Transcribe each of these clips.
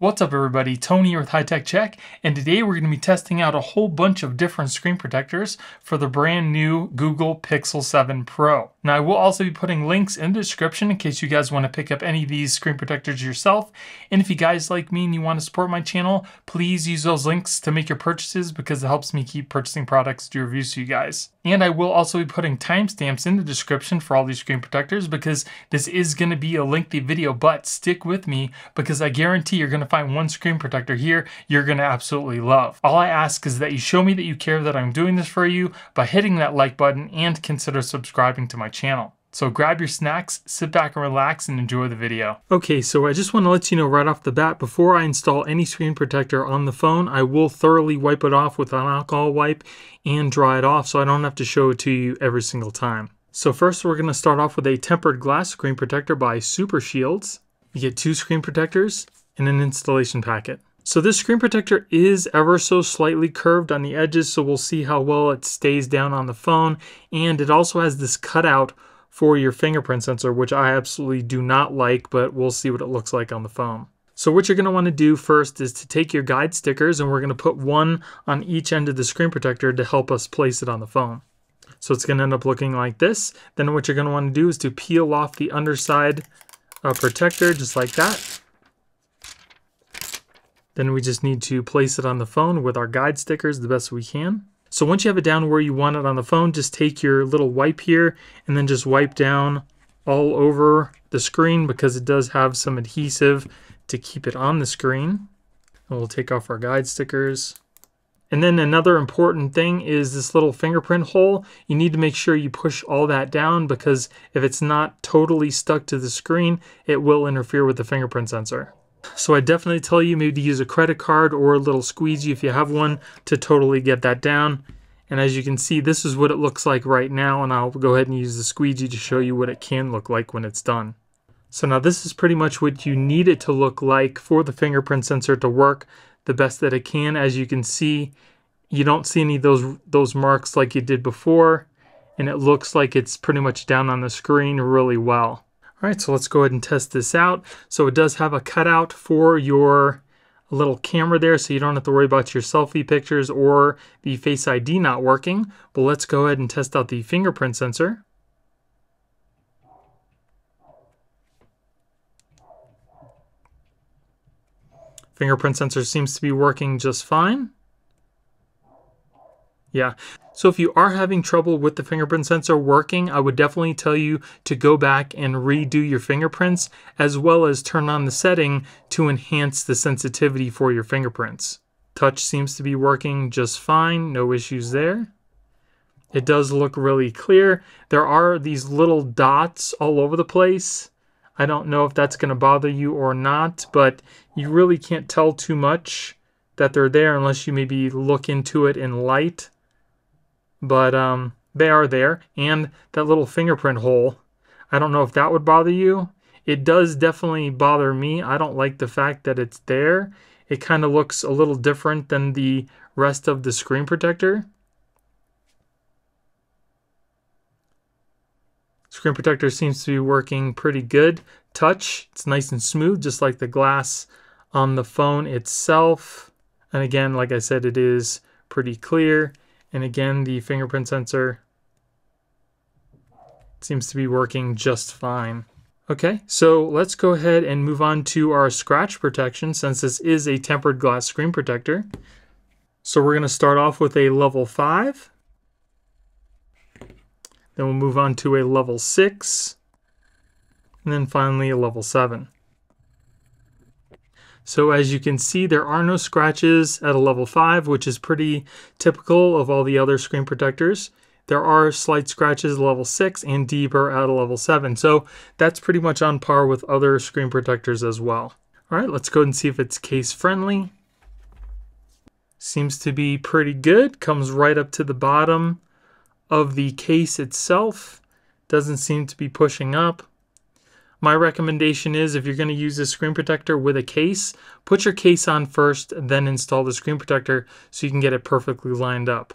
What's up everybody, Tony with High Tech Check, and today we're going to be testing out a whole bunch of different screen protectors for the brand new Google Pixel 7 Pro. Now I will also be putting links in the description in case you guys want to pick up any of these screen protectors yourself, and if you guys like me and you want to support my channel, please use those links to make your purchases because it helps me keep purchasing products to reviews to you guys. And I will also be putting timestamps in the description for all these screen protectors because this is going to be a lengthy video, but stick with me because I guarantee you're going to find one screen protector here you're to absolutely love. All I ask is that you show me that you care that I'm doing this for you by hitting that like button and consider subscribing to my channel. So grab your snacks, sit back and relax and enjoy the video. Okay, so I just want to let you know right off the bat, before I install any screen protector on the phone, I will thoroughly wipe it off with an alcohol wipe and dry it off so I don't have to show it to you every single time. So first we're going to start off with a tempered glass screen protector by Supershieldz. You get two screen protectors in an installation packet. So this screen protector is ever so slightly curved on the edges, so we'll see how well it stays down on the phone. And it also has this cutout for your fingerprint sensor, which I absolutely do not like, but we'll see what it looks like on the phone. So what you're going to want to do first is to take your guide stickers and we're going to put one on each end of the screen protector to help us place it on the phone. So it's going to end up looking like this. Then what you're going to want to do is to peel off the underside uh, protector just like that. Then we just need to place it on the phone with our guide stickers the best we can. So once you have it down where you want it on the phone, just take your little wipe here and then just wipe down all over the screen because it does have some adhesive to keep it on the screen. And we'll take off our guide stickers. And then another important thing is this little fingerprint hole. You need to make sure you push all that down because if it's not totally stuck to the screen, it will interfere with the fingerprint sensor. So I definitely tell you maybe to use a credit card or a little squeegee if you have one to totally get that down. And as you can see, this is what it looks like right now, and I'll go ahead and use the squeegee to show you what it can look like when it's done. So now this is pretty much what you need it to look like for the fingerprint sensor to work the best that it can. As you can see, you don't see any of those, those marks like you did before, and it looks like it's pretty much down on the screen really well. All right, so let's go ahead and test this out. So it does have a cutout for your little camera there, so you don't have to worry about your selfie pictures or the Face ID not working. But let's go ahead and test out the fingerprint sensor. Fingerprint sensor seems to be working just fine. Yeah. So if you are having trouble with the fingerprint sensor working, I would definitely tell you to go back and redo your fingerprints as well as turn on the setting to enhance the sensitivity for your fingerprints. Touch seems to be working just fine, no issues there. It does look really clear. There are these little dots all over the place. I don't know if that's going to bother you or not, but you really can't tell too much that they're there unless you maybe look into it in light but um, they are there. And that little fingerprint hole, I don't know if that would bother you. It does definitely bother me. I don't like the fact that it's there. It kind of looks a little different than the rest of the screen protector. Screen protector seems to be working pretty good. Touch, it's nice and smooth, just like the glass on the phone itself. And again, like I said, it is pretty clear. And again, the fingerprint sensor seems to be working just fine. Okay, so let's go ahead and move on to our scratch protection since this is a tempered glass screen protector. So we're going to start off with a level 5. Then we'll move on to a level 6. And then finally a level 7. So as you can see, there are no scratches at a level 5, which is pretty typical of all the other screen protectors. There are slight scratches at level 6 and deeper at a level 7. So that's pretty much on par with other screen protectors as well. All right, let's go and see if it's case friendly. Seems to be pretty good. Comes right up to the bottom of the case itself. Doesn't seem to be pushing up. My recommendation is if you're going to use a screen protector with a case, put your case on first, then install the screen protector so you can get it perfectly lined up.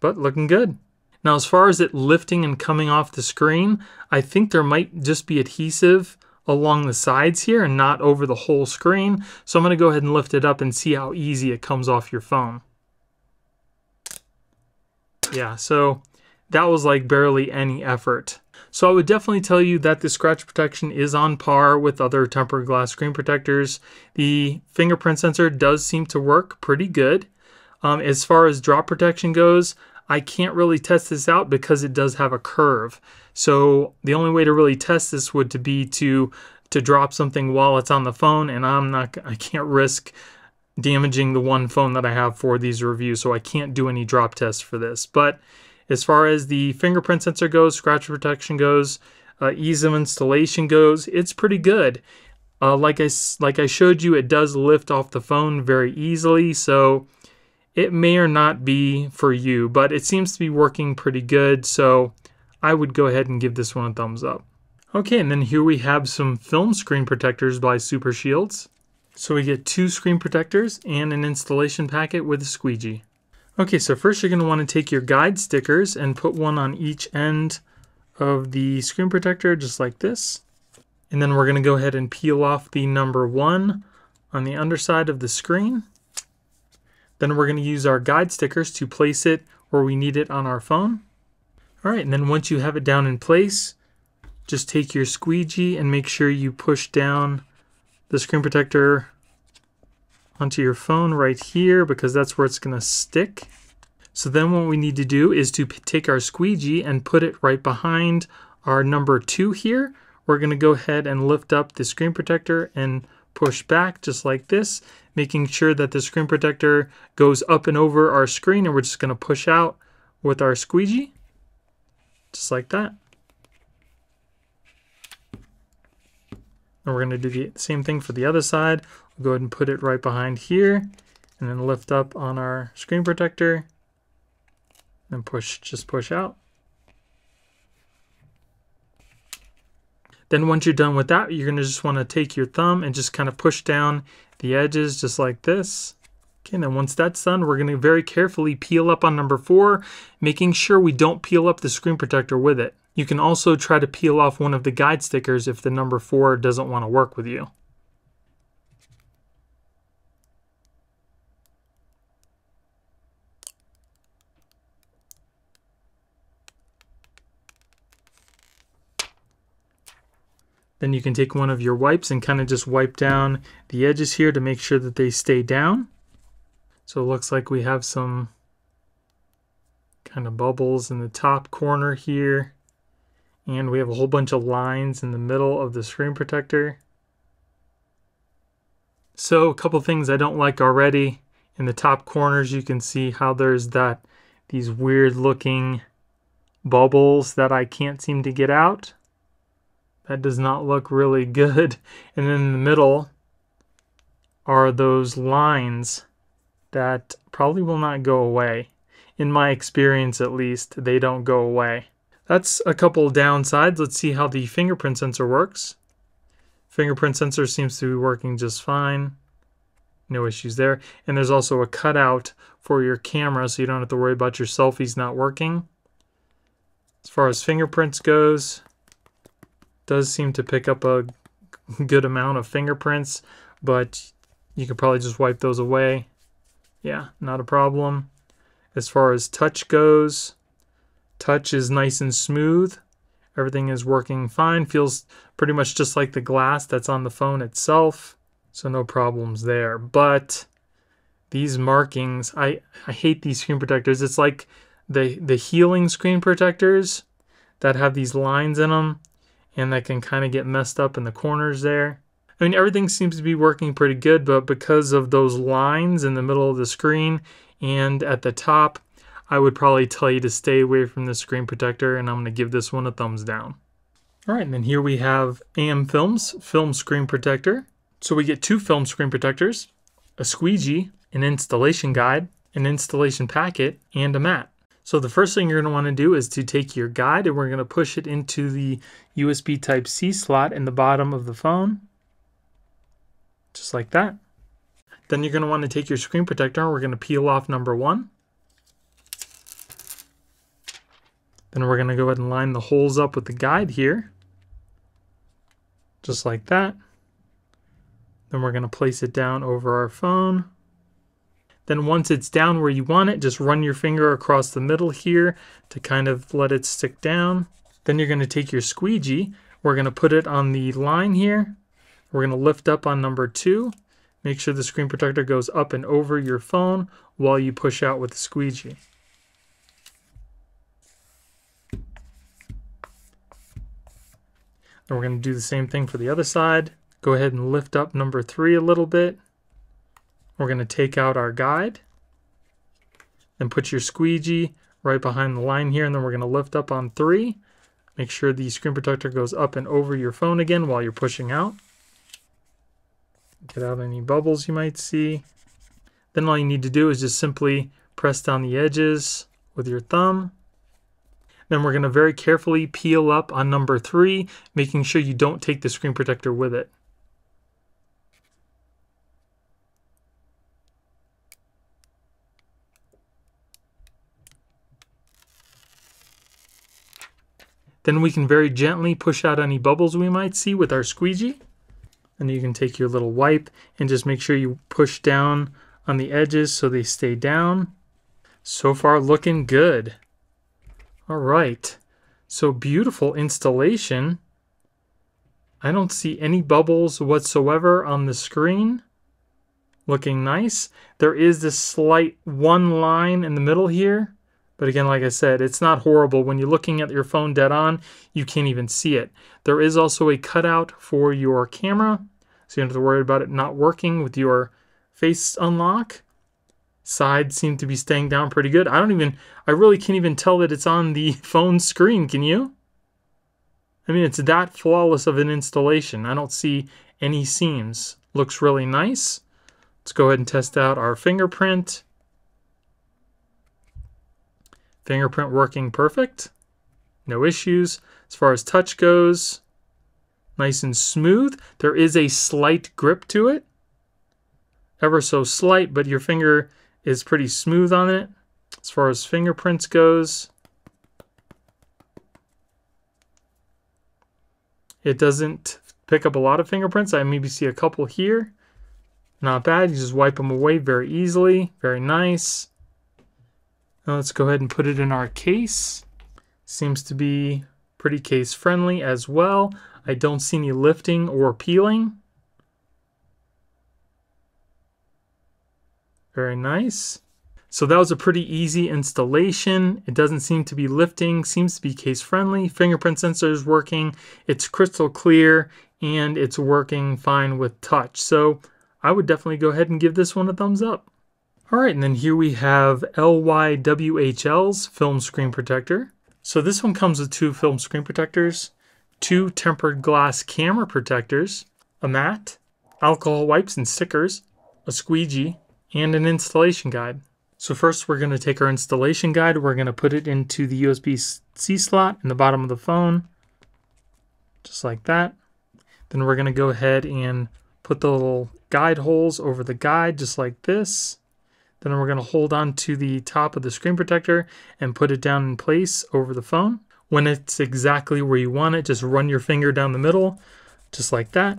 But looking good. Now as far as it lifting and coming off the screen, I think there might just be adhesive along the sides here and not over the whole screen. So I'm going to go ahead and lift it up and see how easy it comes off your phone. Yeah, so that was like barely any effort. So I would definitely tell you that the scratch protection is on par with other tempered glass screen protectors. The fingerprint sensor does seem to work pretty good. Um, as far as drop protection goes, I can't really test this out because it does have a curve. So the only way to really test this would to be to to drop something while it's on the phone, and I'm not I can't risk damaging the one phone that I have for these reviews, so I can't do any drop tests for this. But as far as the fingerprint sensor goes, scratch protection goes, uh, ease of installation goes, it's pretty good. Uh, like I like I showed you, it does lift off the phone very easily, so it may or not be for you, but it seems to be working pretty good. So I would go ahead and give this one a thumbs up. Okay, and then here we have some film screen protectors by Supershieldz. So we get two screen protectors and an installation packet with a squeegee. Okay, so first you're going to want to take your guide stickers and put one on each end of the screen protector, just like this. And then we're going to go ahead and peel off the number one on the underside of the screen. Then we're going to use our guide stickers to place it where we need it on our phone. All right, and then once you have it down in place, just take your squeegee and make sure you push down the screen protector onto your phone right here because that's where it's going to stick. So then what we need to do is to take our squeegee and put it right behind our number two here. We're going to go ahead and lift up the screen protector and push back just like this, making sure that the screen protector goes up and over our screen and we're just going to push out with our squeegee, just like that. And we're going to do the same thing for the other side. We'll go ahead and put it right behind here and then lift up on our screen protector and push, just push out. Then once you're done with that, you're going to just want to take your thumb and just kind of push down the edges just like this. Okay, and then once that's done, we're going to very carefully peel up on number four, making sure we don't peel up the screen protector with it. You can also try to peel off one of the guide stickers if the number four doesn't want to work with you. Then you can take one of your wipes and kind of just wipe down the edges here to make sure that they stay down. So it looks like we have some kind of bubbles in the top corner here. And we have a whole bunch of lines in the middle of the screen protector. So a couple things I don't like already. In the top corners you can see how there's that these weird looking bubbles that I can't seem to get out. That does not look really good. And then in the middle are those lines that probably will not go away. In my experience, at least, they don't go away. That's a couple downsides. Let's see how the fingerprint sensor works. Fingerprint sensor seems to be working just fine. No issues there. And there's also a cutout for your camera so you don't have to worry about your selfies not working. As far as fingerprints goes, does seem to pick up a good amount of fingerprints, but you could probably just wipe those away. Yeah, not a problem. As far as touch goes, touch is nice and smooth. Everything is working fine. Feels pretty much just like the glass that's on the phone itself. So no problems there. But these markings, I, I hate these screen protectors. It's like the, the healing screen protectors that have these lines in them and that can kind of get messed up in the corners there. I mean, everything seems to be working pretty good, but because of those lines in the middle of the screen and at the top, I would probably tell you to stay away from the screen protector, and I'm going to give this one a thumbs down. All right, and then here we have Amfilm's Film Screen Protector. So we get two film screen protectors, a squeegee, an installation guide, an installation packet, and a mat. So the first thing you're going to want to do is to take your guide and we're going to push it into the USB Type-C slot in the bottom of the phone. Just like that. Then you're going to want to take your screen protector and we're going to peel off number one. Then we're going to go ahead and line the holes up with the guide here. just like that. Then we're going to place it down over our phone. Then once it's down where you want it, just run your finger across the middle here to kind of let it stick down. Then you're going to take your squeegee. We're going to put it on the line here. We're going to lift up on number two. Make sure the screen protector goes up and over your phone while you push out with the squeegee. And we're going to do the same thing for the other side. Go ahead and lift up number three a little bit. We're going to take out our guide and put your squeegee right behind the line here. And then we're going to lift up on three. Make sure the screen protector goes up and over your phone again while you're pushing out. Get out any bubbles you might see. Then all you need to do is just simply press down the edges with your thumb then we're going to very carefully peel up on number three, making sure you don't take the screen protector with it. Then we can very gently push out any bubbles we might see with our squeegee. And you can take your little wipe and just make sure you push down on the edges so they stay down. So far looking good. All right. So beautiful installation. I don't see any bubbles whatsoever on the screen. Looking nice. There is this slight one line in the middle here. But again, like I said, it's not horrible. When you're looking at your phone dead on, you can't even see it. There is also a cutout for your camera. So you don't have to worry about it not working with your face unlock side seem to be staying down pretty good. I don't even, I really can't even tell that it's on the phone screen, can you? I mean, it's that flawless of an installation. I don't see any seams. Looks really nice. Let's go ahead and test out our fingerprint. Fingerprint working perfect. No issues. As far as touch goes, nice and smooth. There is a slight grip to it. Ever so slight, but your finger is pretty smooth on it as far as fingerprints goes. It doesn't pick up a lot of fingerprints. I maybe see a couple here. Not bad. You just wipe them away very easily. Very nice. Now let's go ahead and put it in our case. Seems to be pretty case friendly as well. I don't see any lifting or peeling. Very nice. So that was a pretty easy installation. It doesn't seem to be lifting, seems to be case friendly. Fingerprint sensor is working, it's crystal clear, and it's working fine with touch. So I would definitely go ahead and give this one a thumbs up. All right, and then here we have LYWHL's film screen protector. So this one comes with two film screen protectors, two tempered glass camera protectors, a mat, alcohol wipes and stickers, a squeegee, and an installation guide. So first we're going to take our installation guide, we're going to put it into the USB-C slot in the bottom of the phone, just like that. Then we're going to go ahead and put the little guide holes over the guide, just like this. Then we're going to hold on to the top of the screen protector and put it down in place over the phone. When it's exactly where you want it, just run your finger down the middle, just like that.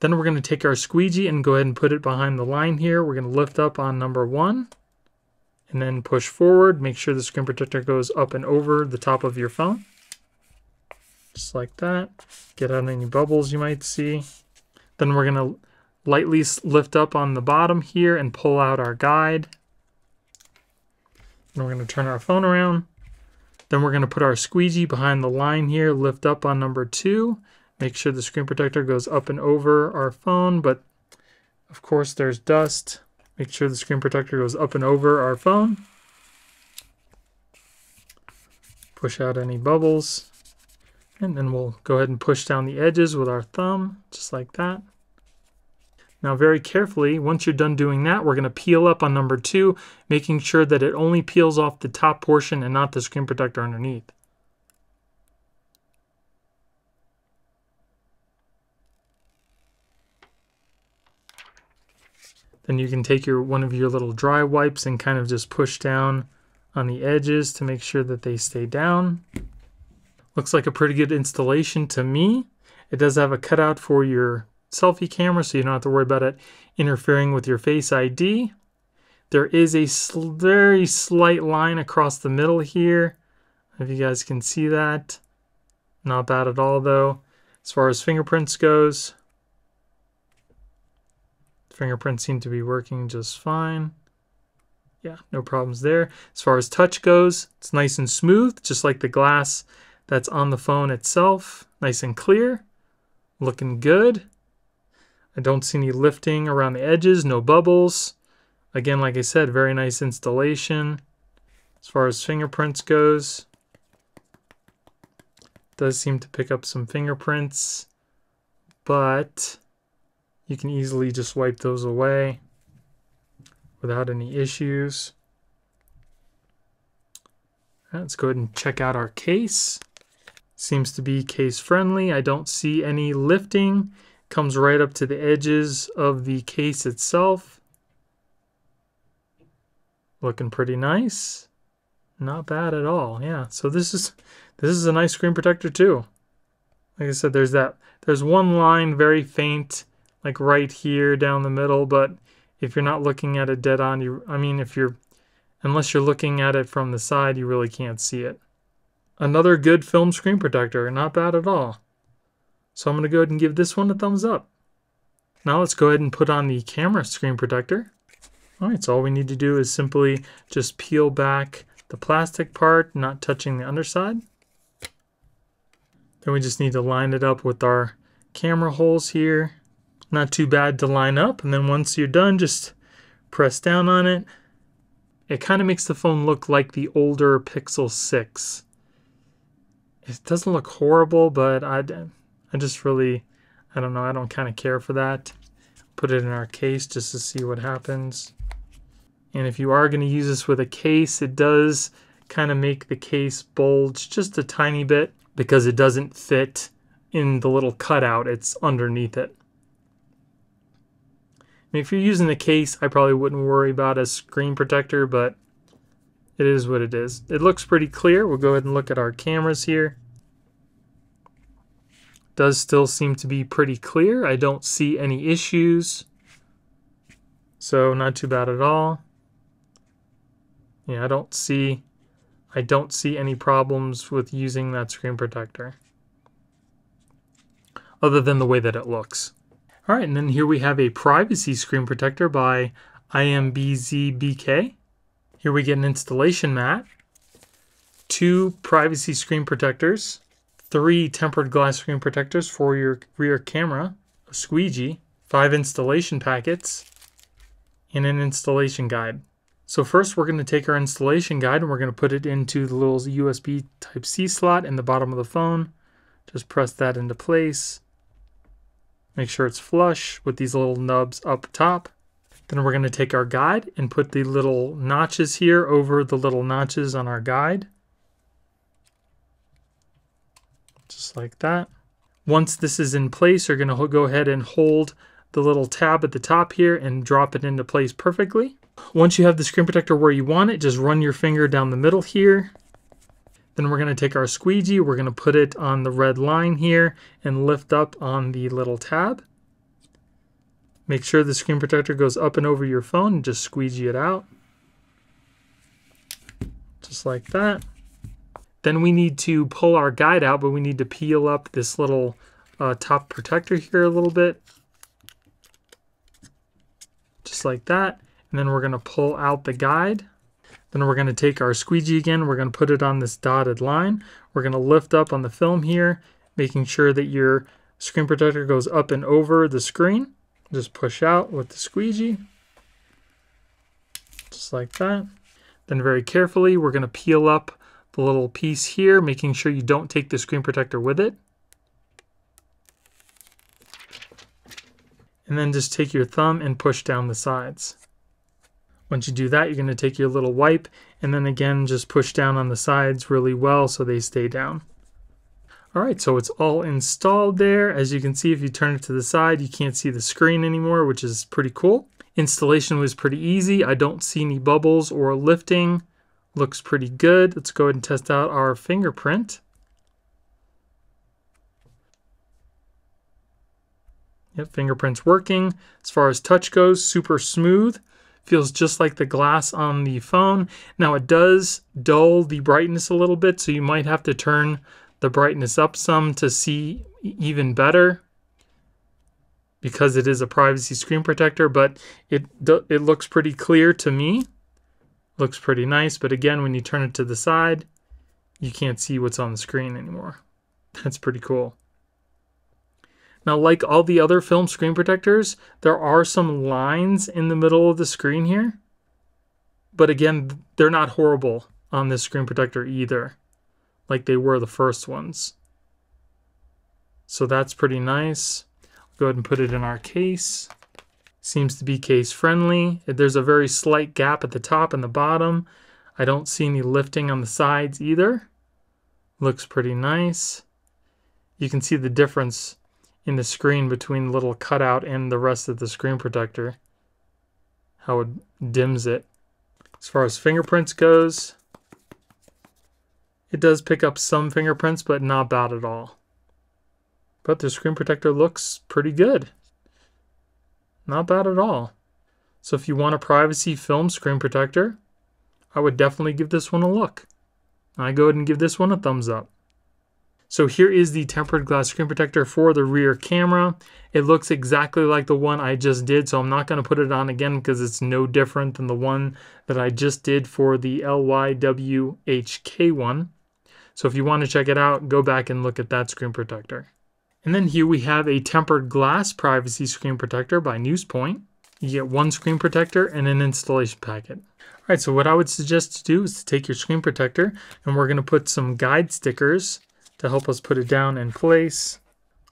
Then we're going to take our squeegee and go ahead and put it behind the line here. We're going to lift up on number one and then push forward. Make sure the screen protector goes up and over the top of your phone. Just like that. Get out any bubbles you might see. Then we're going to lightly lift up on the bottom here and pull out our guide. And we're going to turn our phone around. Then we're going to put our squeegee behind the line here, lift up on number two, Make sure the screen protector goes up and over our phone, but of course there's dust. Make sure the screen protector goes up and over our phone. Push out any bubbles. And then we'll go ahead and push down the edges with our thumb, just like that. Now very carefully, once you're done doing that, we're going to peel up on number two, making sure that it only peels off the top portion and not the screen protector underneath. Then you can take your one of your little dry wipes and kind of just push down on the edges to make sure that they stay down. Looks like a pretty good installation to me. It does have a cutout for your selfie camera, so you don't have to worry about it interfering with your Face ID. There is a sl very slight line across the middle here. If you guys can see that. Not bad at all though. As far as fingerprints goes, fingerprints seem to be working just fine. Yeah, no problems there. As far as touch goes, it's nice and smooth, just like the glass that's on the phone itself. Nice and clear. Looking good. I don't see any lifting around the edges, no bubbles. Again, like I said, very nice installation. As far as fingerprints goes, does seem to pick up some fingerprints, but you can easily just wipe those away without any issues. Let's go ahead and check out our case. Seems to be case friendly. I don't see any lifting. Comes right up to the edges of the case itself. Looking pretty nice. Not bad at all. Yeah. So this is this is a nice screen protector too. Like I said, there's that there's one line very faint, like right here down the middle, but if you're not looking at it dead on, you I mean if you're unless you're looking at it from the side, you really can't see it. Another good film screen protector, not bad at all. So I'm going to go ahead and give this one a thumbs up. Now let's go ahead and put on the camera screen protector. Alright, so all we need to do is simply just peel back the plastic part, not touching the underside. Then we just need to line it up with our camera holes here. Not too bad to line up, and then once you're done, just press down on it. It kind of makes the phone look like the older Pixel 6 it doesn't look horrible, but I, I just really, I don't know, I don't kind of care for that. Put it in our case just to see what happens. And if you are going to use this with a case, it does kind of make the case bulge just a tiny bit because it doesn't fit in the little cutout. It's underneath it. I mean, if you're using the case, I probably wouldn't worry about a screen protector, but it is what it is. It looks pretty clear. We'll go ahead and look at our cameras here. Does still seem to be pretty clear. I don't see any issues. So not too bad at all. Yeah, I don't see I don't see any problems with using that screen protector. Other than the way that it looks. All right, and then here we have a privacy screen protector by IMBZBK. Here we get an installation mat, two privacy screen protectors, three tempered glass screen protectors for your rear camera, a squeegee, five installation packets, and an installation guide. So first we're going to take our installation guide and we're going to put it into the little USB Type-C slot in the bottom of the phone. Just press that into place. Make sure it's flush with these little nubs up top. Then we're going to take our guide and put the little notches here over the little notches on our guide. Just like that. Once this is in place, you're going to go ahead and hold the little tab at the top here and drop it into place perfectly. Once you have the screen protector where you want it, just run your finger down the middle here. Then we're going to take our squeegee, we're going to put it on the red line here and lift up on the little tab. Make sure the screen protector goes up and over your phone and just squeegee it out. Just like that. Then we need to pull our guide out, but we need to peel up this little uh, top protector here a little bit. Just like that. And then we're going to pull out the guide. Then we're going to take our squeegee again. We're going to put it on this dotted line. We're going to lift up on the film here, making sure that your screen protector goes up and over the screen. Just push out with the squeegee. Just like that. Then very carefully, we're going to peel up the little piece here, making sure you don't take the screen protector with it. And then just take your thumb and push down the sides. Once you do that, you're going to take your little wipe and then again just push down on the sides really well so they stay down. All right, so it's all installed there. As you can see, if you turn it to the side, you can't see the screen anymore, which is pretty cool. Installation was pretty easy. I don't see any bubbles or lifting. Looks pretty good. Let's go ahead and test out our fingerprint. Yep, fingerprints working. As far as touch goes, super smooth. Feels just like the glass on the phone. Now it does dull the brightness a little bit, so you might have to turn the brightness up some to see even better because it is a privacy screen protector, but it it looks pretty clear to me. Looks pretty nice, but again, when you turn it to the side, you can't see what's on the screen anymore. That's pretty cool. Now, like all the other film screen protectors, there are some lines in the middle of the screen here. But again, they're not horrible on this screen protector either, like they were the first ones. So that's pretty nice. Go ahead and put it in our case. Seems to be case friendly. There's a very slight gap at the top and the bottom. I don't see any lifting on the sides either. Looks pretty nice. You can see the difference in the screen between the little cutout and the rest of the screen protector. How it dims it. As far as fingerprints goes, it does pick up some fingerprints, but not bad at all. But the screen protector looks pretty good. Not bad at all. So if you want a privacy film screen protector, I would definitely give this one a look. I go ahead and give this one a thumbs up. So here is the tempered glass screen protector for the rear camera. It looks exactly like the one I just did, so I'm not going to put it on again because it's no different than the one that I just did for the LYWHK one. So if you want to check it out, go back and look at that screen protector. And then here we have a tempered glass privacy screen protector by Newsprint. You get one screen protector and an installation packet. All right, so what I would suggest to do is to take your screen protector and we're gonna put some guide stickers to help us put it down in place.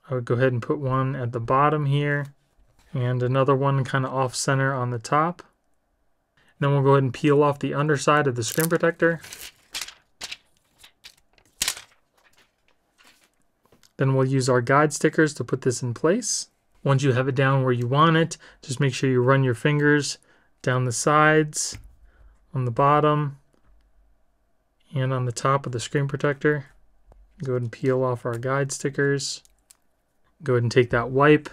I would go ahead and put one at the bottom here and another one kind of off center on the top. Then we'll go ahead and peel off the underside of the screen protector. Then we'll use our guide stickers to put this in place. Once you have it down where you want it, just make sure you run your fingers down the sides, on the bottom, and on the top of the screen protector. Go ahead and peel off our guide stickers. Go ahead and take that wipe,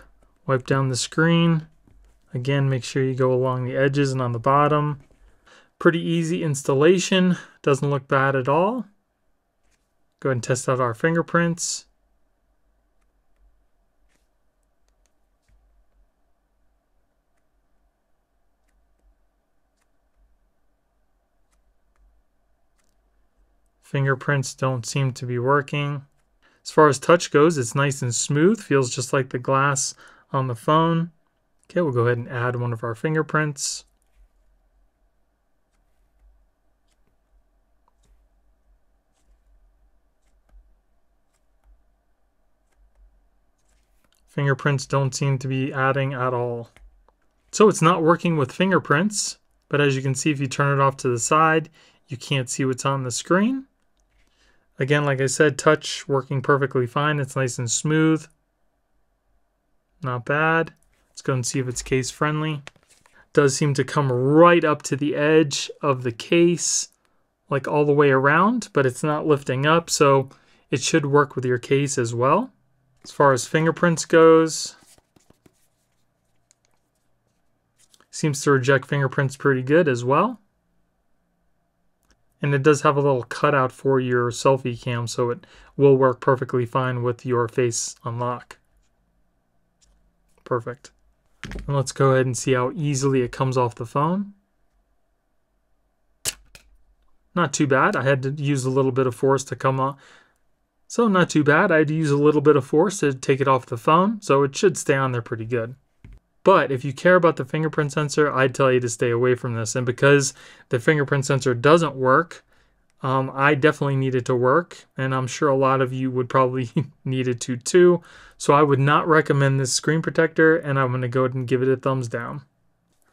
wipe down the screen. Again, make sure you go along the edges and on the bottom. Pretty easy installation, doesn't look bad at all. Go ahead and test out our fingerprints. Fingerprints don't seem to be working. As far as touch goes, it's nice and smooth, feels just like the glass on the phone. Okay, we'll go ahead and add one of our fingerprints. Fingerprints don't seem to be adding at all. So it's not working with fingerprints, but as you can see, if you turn it off to the side, you can't see what's on the screen. Again, like I said, touch working perfectly fine. It's nice and smooth. Not bad. Let's go and see if it's case friendly. Does seem to come right up to the edge of the case, like all the way around, but it's not lifting up, so it should work with your case as well. As far as fingerprints goes, seems to reject fingerprints pretty good as well. And it does have a little cutout for your selfie cam, so it will work perfectly fine with your face unlock. Perfect. And let's go ahead and see how easily it comes off the phone. Not too bad. I had to use a little bit of force to come off. So not too bad. I had to use a little bit of force to take it off the phone, so it should stay on there pretty good. But if you care about the fingerprint sensor, I'd tell you to stay away from this. And because the fingerprint sensor doesn't work, um, I definitely need it to work. And I'm sure a lot of you would probably need it to too. So I would not recommend this screen protector and I'm going to go ahead and give it a thumbs down.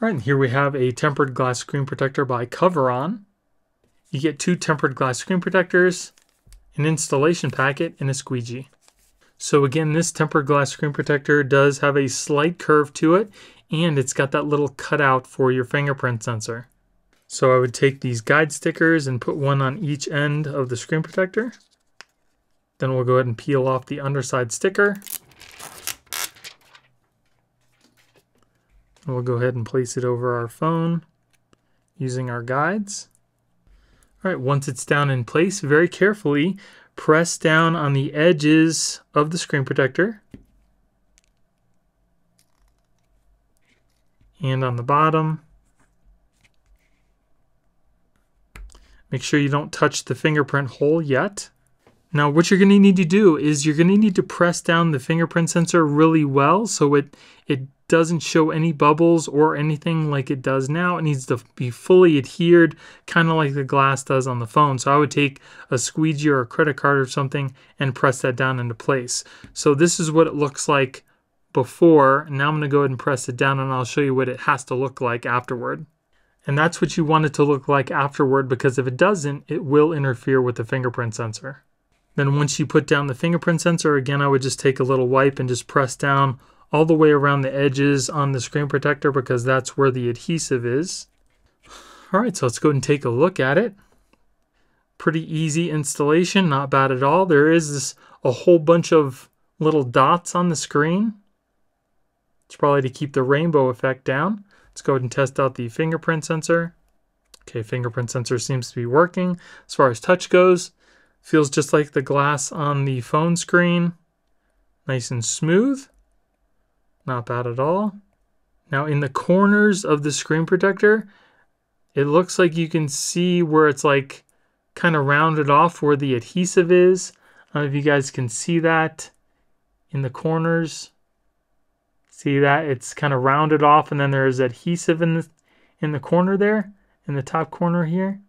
All right, and here we have a tempered glass screen protector by Coveron. You get two tempered glass screen protectors, an installation packet, and a squeegee. So again, this tempered glass screen protector does have a slight curve to it, and it's got that little cutout for your fingerprint sensor. So I would take these guide stickers and put one on each end of the screen protector. Then we'll go ahead and peel off the underside sticker. We'll go ahead and place it over our phone using our guides. All right, once it's down in place, very carefully press down on the edges of the screen protector and on the bottom. Make sure you don't touch the fingerprint hole yet. Now what you're going to need to do is you're going to need to press down the fingerprint sensor really well so it, it doesn't show any bubbles or anything like it does now. It needs to be fully adhered, kind of like the glass does on the phone. So I would take a squeegee or a credit card or something and press that down into place. So this is what it looks like before. Now I'm going to go ahead and press it down and I'll show you what it has to look like afterward. And that's what you want it to look like afterward because if it doesn't, it will interfere with the fingerprint sensor. Then once you put down the fingerprint sensor, again, I would just take a little wipe and just press down all the way around the edges on the screen protector because that's where the adhesive is. All right, so let's go and take a look at it. Pretty easy installation, not bad at all. There is this, a whole bunch of little dots on the screen. It's probably to keep the rainbow effect down. Let's go ahead and test out the fingerprint sensor. Okay, fingerprint sensor seems to be working. As far as touch goes, Feels just like the glass on the phone screen. Nice and smooth. Not bad at all. Now in the corners of the screen protector, it looks like you can see where it's like kind of rounded off where the adhesive is. I don't know if you guys can see that in the corners. See that? It's kind of rounded off and then there's adhesive in the, in the corner there, in the top corner here.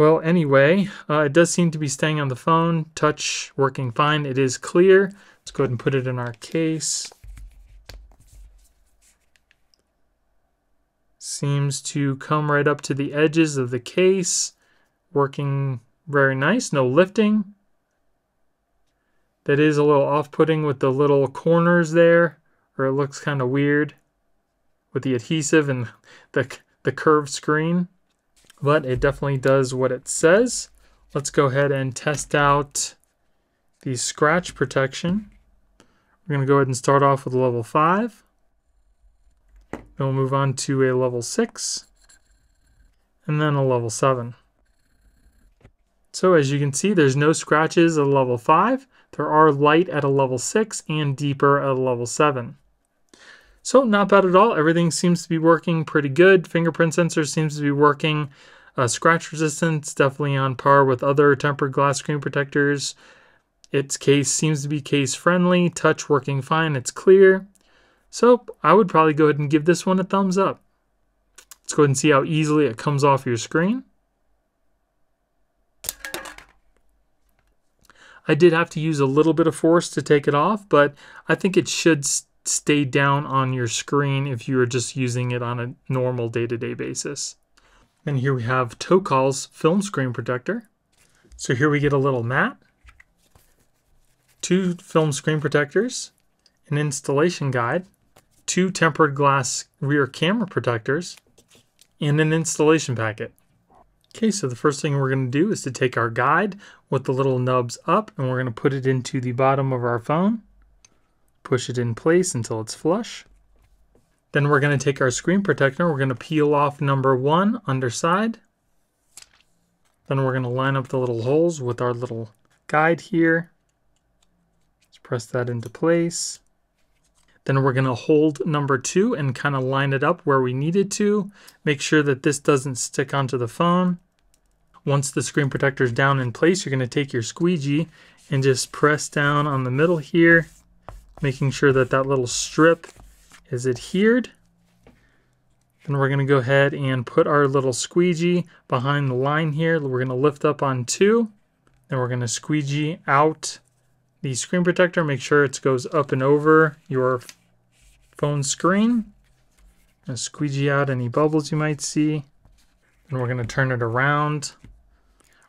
Well, anyway, uh, it does seem to be staying on the phone. Touch working fine. It is clear. Let's go ahead and put it in our case. Seems to come right up to the edges of the case. Working very nice. No lifting. That is a little off-putting with the little corners there, or it looks kind of weird with the adhesive and the, the curved screen but it definitely does what it says. Let's go ahead and test out the scratch protection. We're going to go ahead and start off with level 5. Then we'll move on to a level 6. And then a level 7. So as you can see, there's no scratches at level 5. There are light at a level 6 and deeper at a level 7. So not bad at all. Everything seems to be working pretty good. Fingerprint sensor seems to be working. Uh, scratch resistance definitely on par with other tempered glass screen protectors. Its case seems to be case friendly. Touch working fine. It's clear. So I would probably go ahead and give this one a thumbs up. Let's go ahead and see how easily it comes off your screen. I did have to use a little bit of force to take it off, but I think it should stay down on your screen if you are just using it on a normal day-to-day -day basis. And here we have Tocol's film screen protector. So here we get a little mat, two film screen protectors, an installation guide, two tempered glass rear camera protectors, and an installation packet. Okay, so the first thing we're going to do is to take our guide with the little nubs up and we're going to put it into the bottom of our phone. Push it in place until it's flush. Then we're going to take our screen protector. We're going to peel off number one underside. Then we're going to line up the little holes with our little guide here. Let's press that into place. Then we're going to hold number two and kind of line it up where we need it to. Make sure that this doesn't stick onto the phone. Once the screen protector is down in place, you're going to take your squeegee and just press down on the middle here making sure that that little strip is adhered. Then we're going to go ahead and put our little squeegee behind the line here. We're going to lift up on two. Then we're going to squeegee out the screen protector. Make sure it goes up and over your phone screen. And squeegee out any bubbles you might see. Then we're going to turn it around.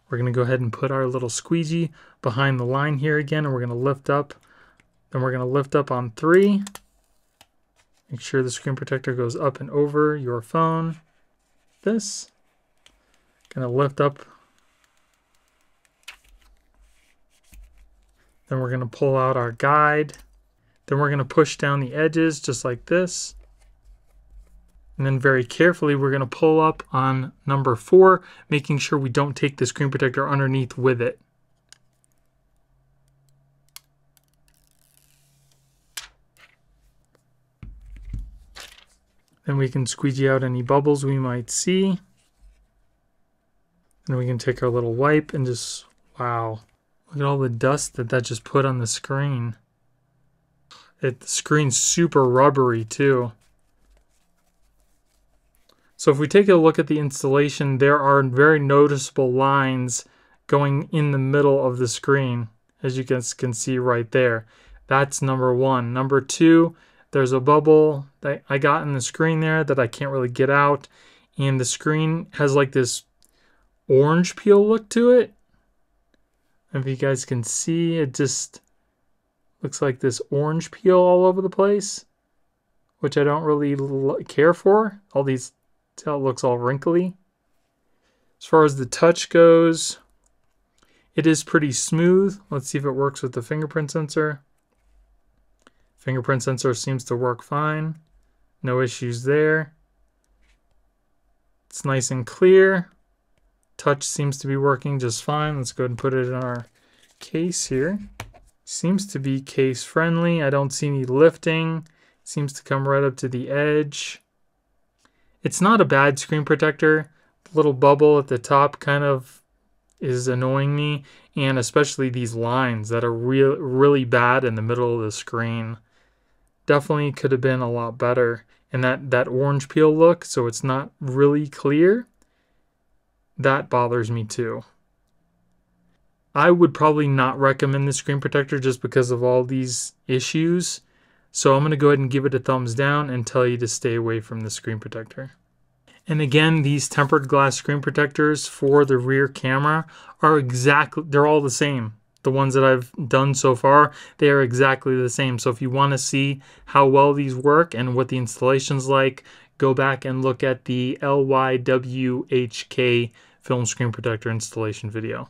We're going to go ahead and put our little squeegee behind the line here again. And we're going to lift up then we're going to lift up on three. Make sure the screen protector goes up and over your phone. This. Going to lift up. Then we're going to pull out our guide. Then we're going to push down the edges just like this. And then very carefully, we're going to pull up on number four, making sure we don't take the screen protector underneath with it. Then we can squeegee out any bubbles we might see. And we can take our little wipe and just, wow, look at all the dust that that just put on the screen. It, the screen's super rubbery too. So if we take a look at the installation, there are very noticeable lines going in the middle of the screen, as you guys can see right there. That's number one. Number two, there's a bubble that I got in the screen there that I can't really get out. And the screen has like this orange peel look to it. If you guys can see, it just looks like this orange peel all over the place, which I don't really care for. All these it looks all wrinkly. As far as the touch goes, it is pretty smooth. Let's see if it works with the fingerprint sensor. Fingerprint sensor seems to work fine. No issues there. It's nice and clear. Touch seems to be working just fine. Let's go ahead and put it in our case here. Seems to be case friendly. I don't see any lifting. Seems to come right up to the edge. It's not a bad screen protector. The little bubble at the top kind of is annoying me, and especially these lines that are real, really bad in the middle of the screen. Definitely could have been a lot better. And that, that orange peel look, so it's not really clear, that bothers me too. I would probably not recommend the screen protector just because of all these issues. So I'm going to go ahead and give it a thumbs down and tell you to stay away from the screen protector. And again, these tempered glass screen protectors for the rear camera are exactly, they're all the same. The ones that I've done so far, they are exactly the same. So if you want to see how well these work and what the installation's like, go back and look at the LYWHK film screen protector installation video.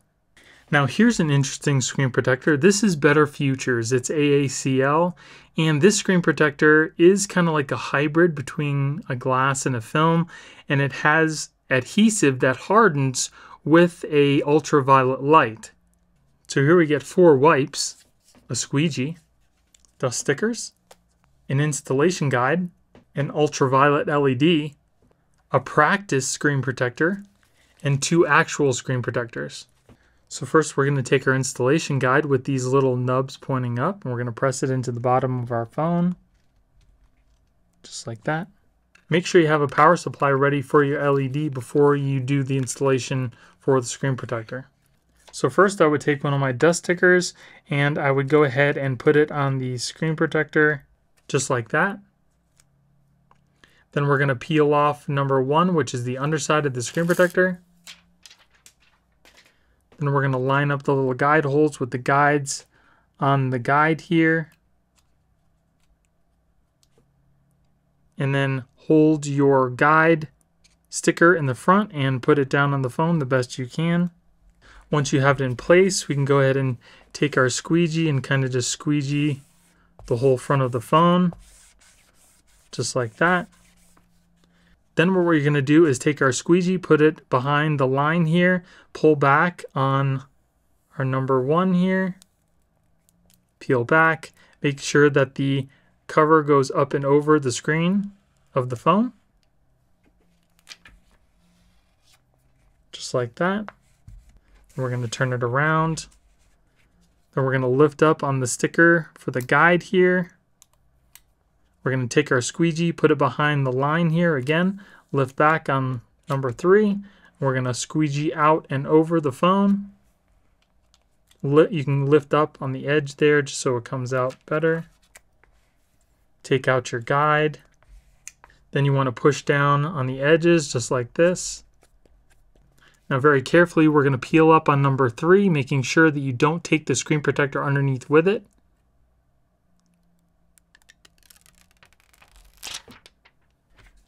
Now here's an interesting screen protector. This is Better Futures. It's AACL and this screen protector is kind of like a hybrid between a glass and a film and it has adhesive that hardens with a ultraviolet light. So here we get four wipes, a squeegee, dust stickers, an installation guide, an ultraviolet LED, a practice screen protector, and two actual screen protectors. So first we're going to take our installation guide with these little nubs pointing up and we're going to press it into the bottom of our phone. Just like that. Make sure you have a power supply ready for your LED before you do the installation for the screen protector. So first I would take one of my dust stickers and I would go ahead and put it on the screen protector just like that. Then we're going to peel off number one, which is the underside of the screen protector. Then we're going to line up the little guide holes with the guides on the guide here. And then hold your guide sticker in the front and put it down on the phone the best you can. Once you have it in place, we can go ahead and take our squeegee and kind of just squeegee the whole front of the phone, just like that. Then what we're going to do is take our squeegee, put it behind the line here, pull back on our number one here, peel back, make sure that the cover goes up and over the screen of the phone. Just like that. We're going to turn it around. Then we're going to lift up on the sticker for the guide here. We're going to take our squeegee, put it behind the line here again, lift back on number three. We're going to squeegee out and over the phone. You can lift up on the edge there just so it comes out better. Take out your guide. Then you want to push down on the edges just like this. Now very carefully we're going to peel up on number three, making sure that you don't take the screen protector underneath with it.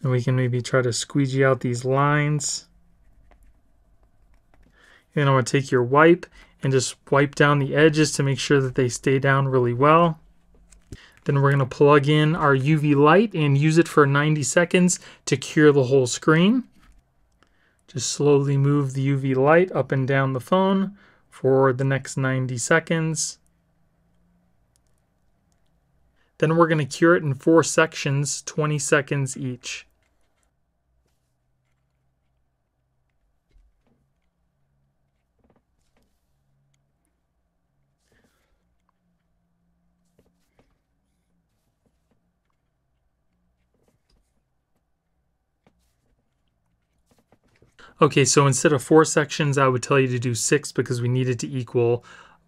And we can maybe try to squeegee out these lines. And I'm going to take your wipe and just wipe down the edges to make sure that they stay down really well. Then we're going to plug in our UV light and use it for 90 seconds to cure the whole screen. Just slowly move the UV light up and down the phone for the next 90 seconds. Then we're going to cure it in four sections, 20 seconds each. Okay, so instead of four sections, I would tell you to do six because we need it to equal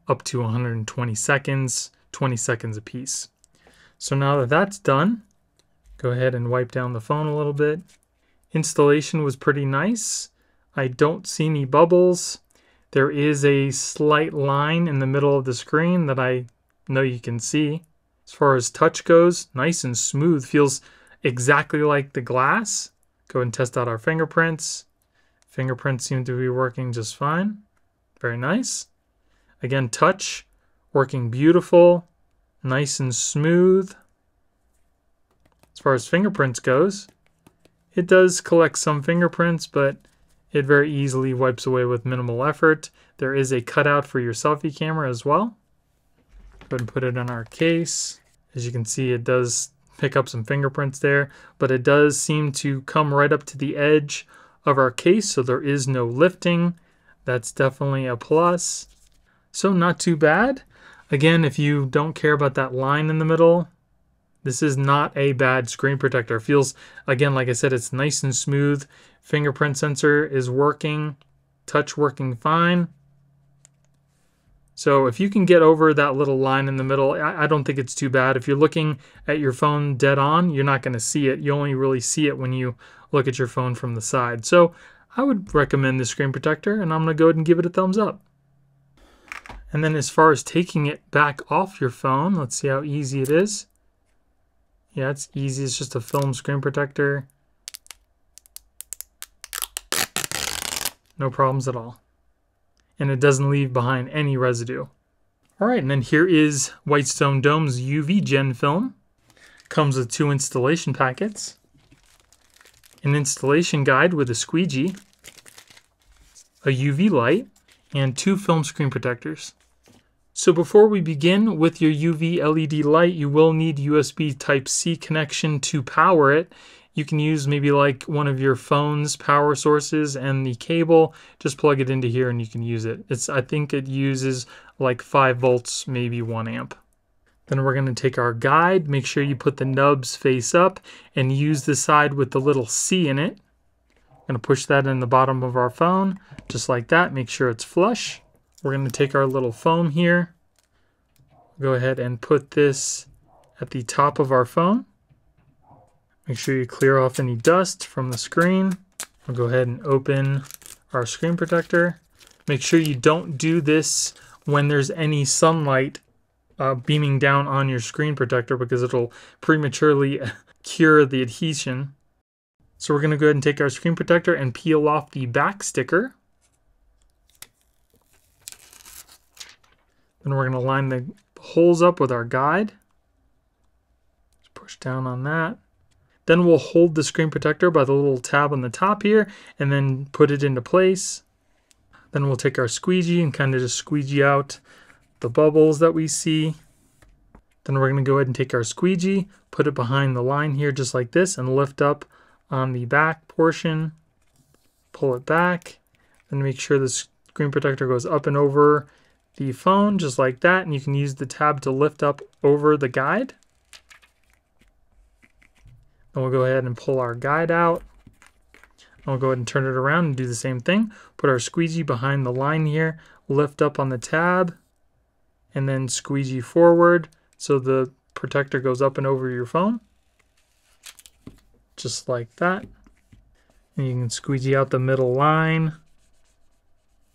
up to 120 seconds, 20 seconds apiece. So now that that's done, go ahead and wipe down the phone a little bit. Installation was pretty nice. I don't see any bubbles. There is a slight line in the middle of the screen that I know you can see. As far as touch goes, nice and smooth. Feels exactly like the glass. Go and test out our fingerprints. Fingerprints seem to be working just fine. Very nice. Again, touch, working beautiful, nice and smooth. As far as fingerprints goes, it does collect some fingerprints, but it very easily wipes away with minimal effort. There is a cutout for your selfie camera as well. Go ahead and put it in our case. As you can see, it does pick up some fingerprints there, but it does seem to come right up to the edge of our case, so there is no lifting. That's definitely a plus. So not too bad. Again, if you don't care about that line in the middle, this is not a bad screen protector. It feels, again, like I said, it's nice and smooth. Fingerprint sensor is working, touch working fine. So if you can get over that little line in the middle, I, don't think it's too bad. If you're looking at your phone dead on, you're not going to see it. You only really see it when you look at your phone from the side. So I would recommend the screen protector and I'm going to go ahead and give it a thumbs up. And then as far as taking it back off your phone, let's see how easy it is. Yeah, it's easy. It's just a film screen protector. No problems at all and it doesn't leave behind any residue. All right, and then here is Whitestone Dome's UV Gen film. Comes with two installation packets, an installation guide with a squeegee, a UV light, and two film screen protectors. So before we begin with your UV LED light, you will need USB Type-C connection to power it you can use maybe like one of your phone's power sources and the cable, just plug it into here and you can use it. It's I think it uses like 5 volts, maybe 1 amp. Then we're going to take our guide, make sure you put the nubs face up and use the side with the little C in it. I'm going to push that in the bottom of our phone, just like that. Make sure it's flush. We're going to take our little foam here. Go ahead and put this at the top of our phone. Make sure you clear off any dust from the screen. I'll go ahead and open our screen protector. Make sure you don't do this when there's any sunlight uh, beaming down on your screen protector because it'll prematurely cure the adhesion. So we're going to go ahead and take our screen protector and peel off the back sticker. Then we're going to line the holes up with our guide. Just push down on that. Then we'll hold the screen protector by the little tab on the top here and then put it into place. Then we'll take our squeegee and kind of just squeegee out the bubbles that we see. Then we're going to go ahead and take our squeegee, put it behind the line here just like this and lift up on the back portion. Pull it back. and make sure the screen protector goes up and over the phone just like that. And you can use the tab to lift up over the guide. And we'll go ahead and pull our guide out. And we'll go ahead and turn it around and do the same thing. Put our squeegee behind the line here, lift up on the tab, and then squeegee forward so the protector goes up and over your phone. Just like that. And you can squeegee out the middle line,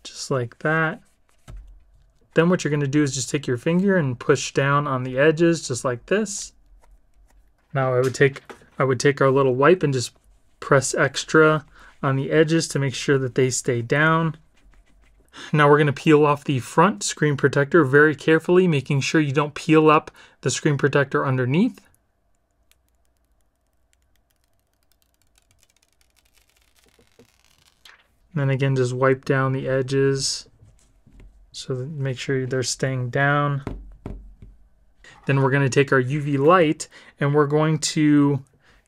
just like that. Then what you're going to do is just take your finger and push down on the edges, just like this. Now I would take I would take our little wipe and just press extra on the edges to make sure that they stay down. Now we're going to peel off the front screen protector very carefully, making sure you don't peel up the screen protector underneath. And then again, just wipe down the edges so make sure they're staying down. Then we're going to take our UV light and we're going to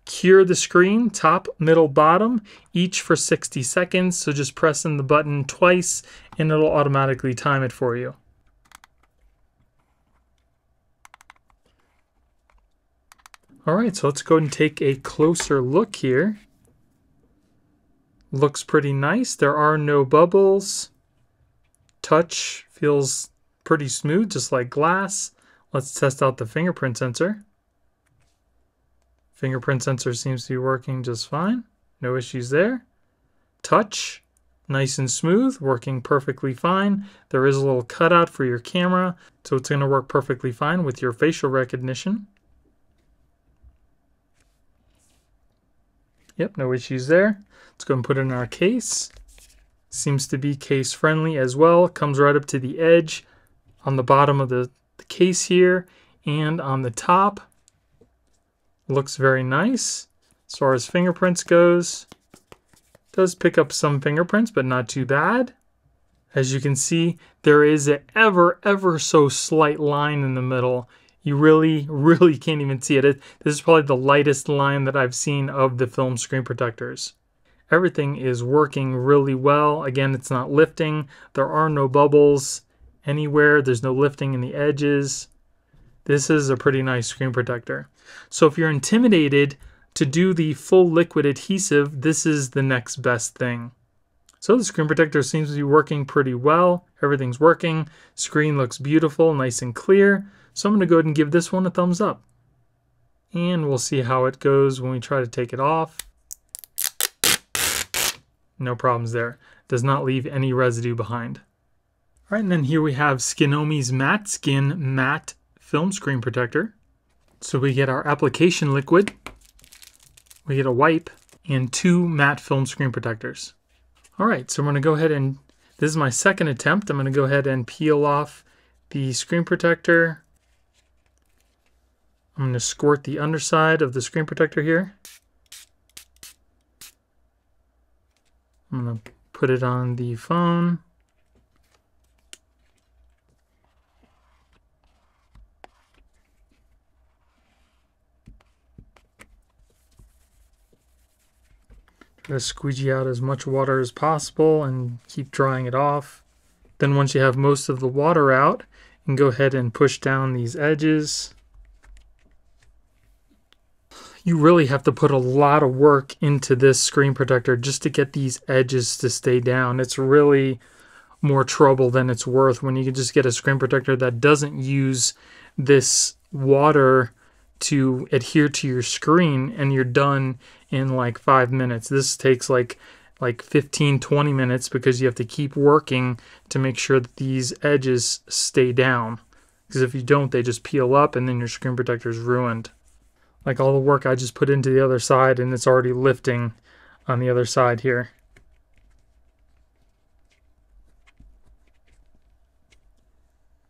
cure the screen, top, middle, bottom, each for 60 seconds. So just press in the button twice and it'll automatically time it for you. All right, so let's go and take a closer look here. Looks pretty nice. There are no bubbles. Touch feels pretty smooth, just like glass. Let's test out the fingerprint sensor. Fingerprint sensor seems to be working just fine. No issues there. Touch, nice and smooth, working perfectly fine. There is a little cutout for your camera, so it's going to work perfectly fine with your facial recognition. Yep, no issues there. Let's go and put in our case. Seems to be case friendly as well. Comes right up to the edge on the bottom of the, the case here and on the top. Looks very nice. As far as fingerprints goes, does pick up some fingerprints, but not too bad. As you can see, there is an ever, ever so slight line in the middle. You really, really can't even see it. This is probably the lightest line that I've seen of the film screen protectors. Everything is working really well. Again, it's not lifting. There are no bubbles anywhere. There's no lifting in the edges. This is a pretty nice screen protector. So if you're intimidated to do the full liquid adhesive, this is the next best thing. So the screen protector seems to be working pretty well. Everything's working. Screen looks beautiful, nice and clear. So I'm going to go ahead and give this one a thumbs up. And we'll see how it goes when we try to take it off. No problems there. Does not leave any residue behind. All right, and then here we have Skinomi's Matte Skin Matte Film Screen Protector. So we get our application liquid, we get a wipe, and two matte film screen protectors. All right, so I'm to go ahead and, this is my second attempt. I'm going to go ahead and peel off the screen protector. I'm to squirt the underside of the screen protector here. I'm to put it on the phone. To squeegee out as much water as possible and keep drying it off. Then once you have most of the water out, you can go ahead and push down these edges. You really have to put a lot of work into this screen protector just to get these edges to stay down. It's really more trouble than it's worth when you can just get a screen protector that doesn't use this water to adhere to your screen and you're done in like five minutes. This takes like like 15 20 minutes because you have to keep working to make sure that these edges stay down. Because if you don't they just peel up and then your screen protector is ruined. Like all the work I just put into the other side and it's already lifting on the other side here.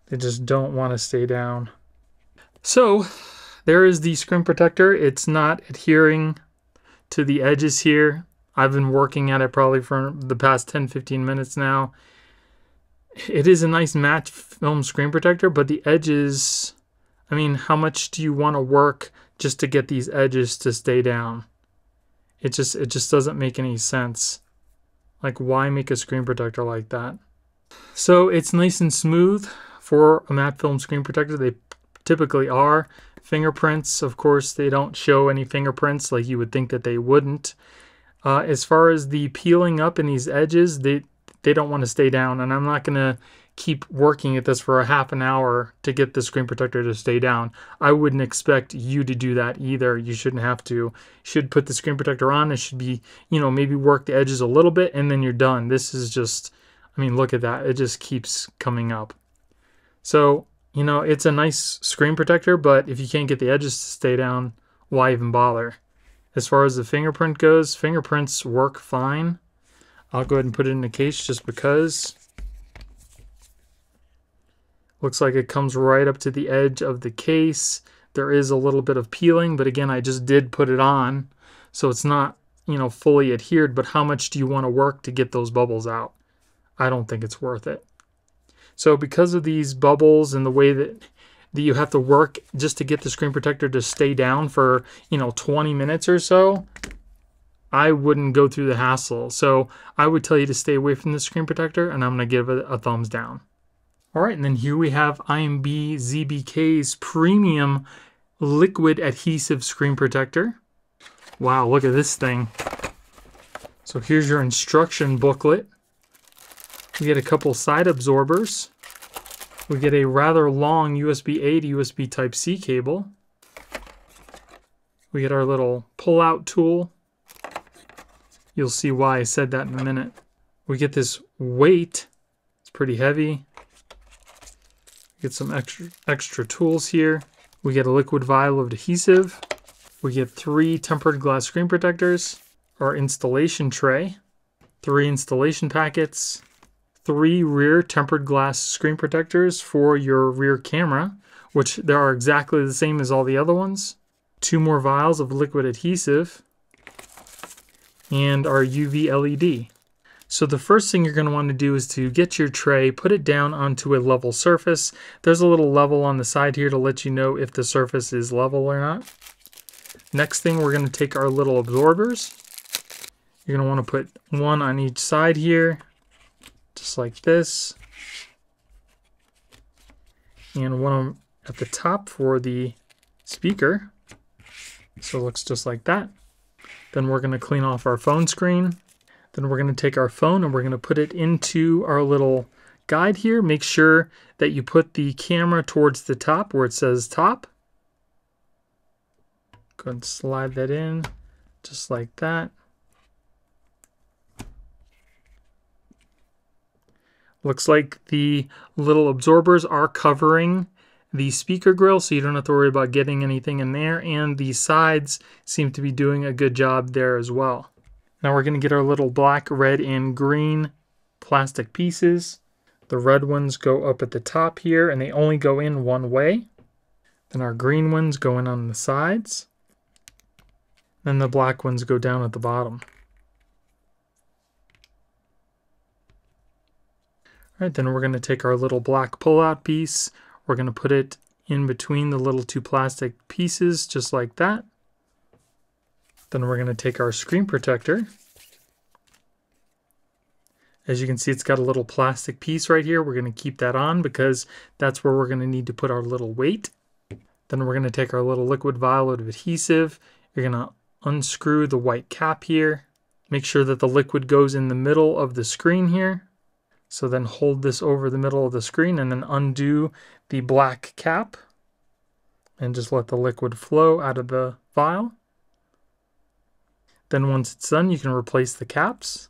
They just don't want to stay down. So there is the screen protector. It's not adhering to the edges here. I've been working at it probably for the past 10 15 minutes now. It is a nice matte film screen protector, but the edges, I mean, how much do you want to work just to get these edges to stay down? It just it just doesn't make any sense. Like why make a screen protector like that? So it's nice and smooth for a matte film screen protector. They typically are. Fingerprints, of course, they don't show any fingerprints like you would think that they wouldn't. Uh, as far as the peeling up in these edges, they they don't want to stay down, and I'm not going to keep working at this for a half an hour to get the screen protector to stay down. I wouldn't expect you to do that either. You shouldn't have to. Should put the screen protector on. It should be, you know, maybe work the edges a little bit and then you're done. This is just, I mean, look at that. It just keeps coming up. So you know, it's a nice screen protector, but if you can't get the edges to stay down, why even bother? As far as the fingerprint goes, fingerprints work fine. I'll go ahead and put it in the case just because. Looks like it comes right up to the edge of the case. There is a little bit of peeling, but again, I just did put it on, so it's not, you know, fully adhered, but how much do you want to work to get those bubbles out? I don't think it's worth it. So because of these bubbles and the way that that you have to work just to get the screen protector to stay down for, you know, 20 minutes or so, I wouldn't go through the hassle. So I would tell you to stay away from the screen protector and I'm going to give it a thumbs down. All right, and then here we have IMBZBK's premium liquid adhesive screen protector. Wow, look at this thing. So here's your instruction booklet. We get a couple side absorbers. We get a rather long USB-A to USB Type-C cable. We get our little pull-out tool. You'll see why I said that in a minute. We get this weight. It's pretty heavy. Get some extra extra tools here. We get a liquid vial of adhesive. We get three tempered glass screen protectors. Our installation tray. Three installation packets three rear tempered glass screen protectors for your rear camera, which they are exactly the same as all the other ones. Two more vials of liquid adhesive, and our UV LED. So the first thing you're going to want to do is to get your tray, put it down onto a level surface. There's a little level on the side here to let you know if the surface is level or not. Next thing, we're going to take our little absorbers. You're going to want to put one on each side here just like this. And one at the top for the speaker. So it looks just like that. Then we're going to clean off our phone screen. Then we're going to take our phone and we're going to put it into our little guide here. Make sure that you put the camera towards the top where it says top. Go ahead and slide that in just like that. Looks like the little absorbers are covering the speaker grill, so you don't have to worry about getting anything in there, and the sides seem to be doing a good job there as well. Now we're going to get our little black, red, and green plastic pieces. The red ones go up at the top here, and they only go in one way. Then our green ones go in on the sides. Then the black ones go down at the bottom. Right, then we're going to take our little black pull-out piece. We're going to put it in between the little two plastic pieces, just like that. Then we're going to take our screen protector. As you can see, it's got a little plastic piece right here. We're going to keep that on because that's where we're going to need to put our little weight. Then we're going to take our little liquid vial of adhesive. You're going to unscrew the white cap here. Make sure that the liquid goes in the middle of the screen here. So then hold this over the middle of the screen and then undo the black cap and just let the liquid flow out of the vial. Then once it's done, you can replace the caps.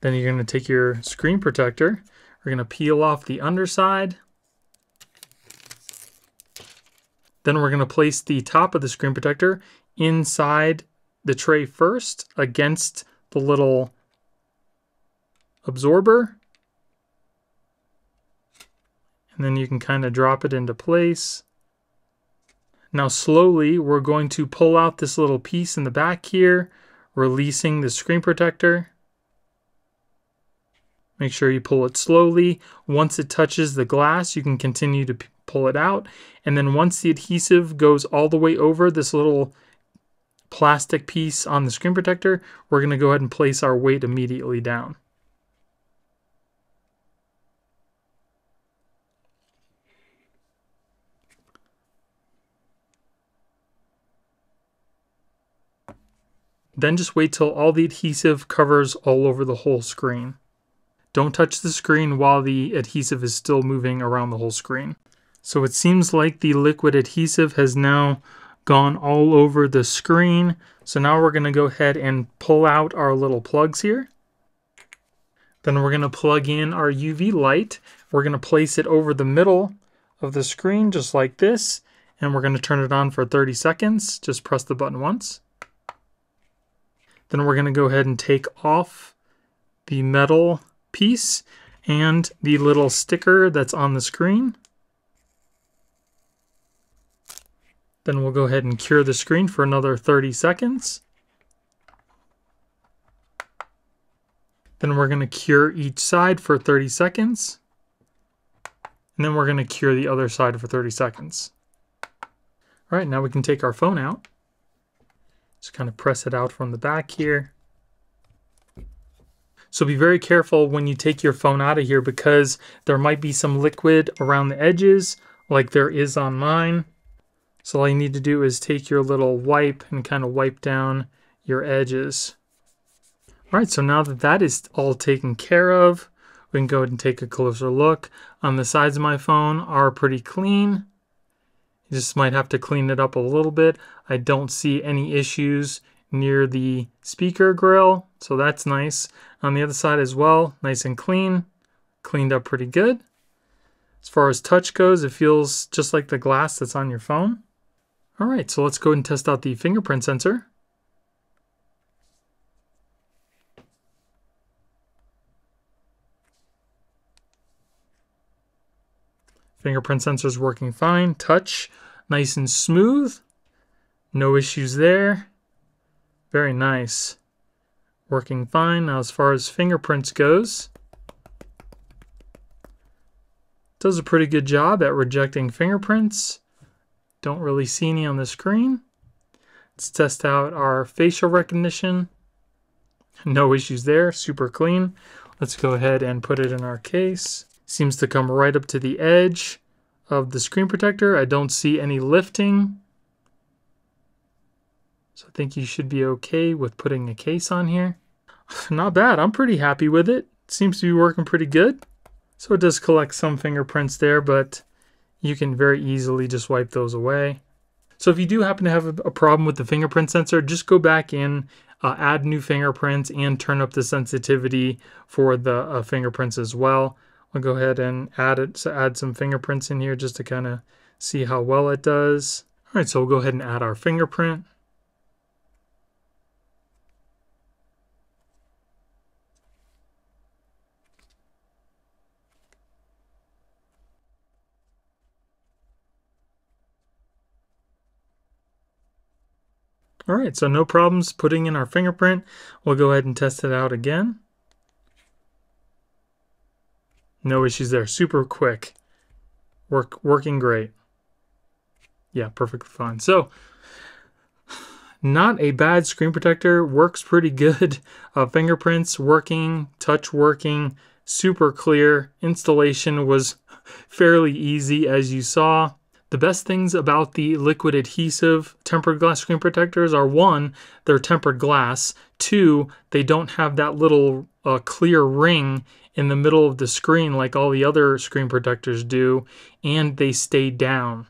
Then you're going to take your screen protector. We're going to peel off the underside. Then we're going to place the top of the screen protector inside the tray first against the little absorber and then you can kind of drop it into place. Now slowly we're going to pull out this little piece in the back here, releasing the screen protector. Make sure you pull it slowly. Once it touches the glass, you can continue to pull it out. And then once the adhesive goes all the way over this little plastic piece on the screen protector, we're going to go ahead and place our weight immediately down. Then just wait till all the adhesive covers all over the whole screen. Don't touch the screen while the adhesive is still moving around the whole screen. So it seems like the liquid adhesive has now gone all over the screen. So now we're going to go ahead and pull out our little plugs here. Then we're going to plug in our UV light. We're going to place it over the middle of the screen just like this. And we're going to turn it on for 30 seconds. Just press the button once. Then we're going to go ahead and take off the metal piece and the little sticker that's on the screen. Then we'll go ahead and cure the screen for another 30 seconds. Then we're going to cure each side for 30 seconds. And then we're going to cure the other side for 30 seconds. All right, now we can take our phone out. Just kind of press it out from the back here. So be very careful when you take your phone out of here because there might be some liquid around the edges like there is on mine. So all you need to do is take your little wipe and kind of wipe down your edges. All right, so now that that is all taken care of, we can go ahead and take a closer look. On the sides of my phone are pretty clean. You just might have to clean it up a little bit. I don't see any issues near the speaker grill, so that's nice. On the other side as well, nice and clean. Cleaned up pretty good. As far as touch goes, it feels just like the glass that's on your phone. All right, so let's go and test out the fingerprint sensor. Fingerprint sensor is working fine. Touch, nice and smooth. No issues there. Very nice. Working fine. Now as far as fingerprints goes, does a pretty good job at rejecting fingerprints. Don't really see any on the screen. Let's test out our facial recognition. No issues there, super clean. Let's go ahead and put it in our case. Seems to come right up to the edge of the screen protector. I don't see any lifting. So I think you should be okay with putting a case on here. Not bad. I'm pretty happy with it. Seems to be working pretty good. So it does collect some fingerprints there, but you can very easily just wipe those away. So if you do happen to have a problem with the fingerprint sensor, just go back in, uh, add new fingerprints, and turn up the sensitivity for the uh, fingerprints as well. I'll go ahead and add it, so add some fingerprints in here just to kind of see how well it does. All right, so we'll go ahead and add our fingerprint. All right, so no problems putting in our fingerprint. We'll go ahead and test it out again. No issues there. Super quick. Work working great. Yeah, perfectly fine. So not a bad screen protector. Works pretty good. Uh, fingerprints working, touch working, super clear. Installation was fairly easy as you saw. The best things about the liquid adhesive tempered glass screen protectors are one, they're tempered glass. Two, they don't have that little uh, clear ring in the middle of the screen like all the other screen protectors do, and they stay down.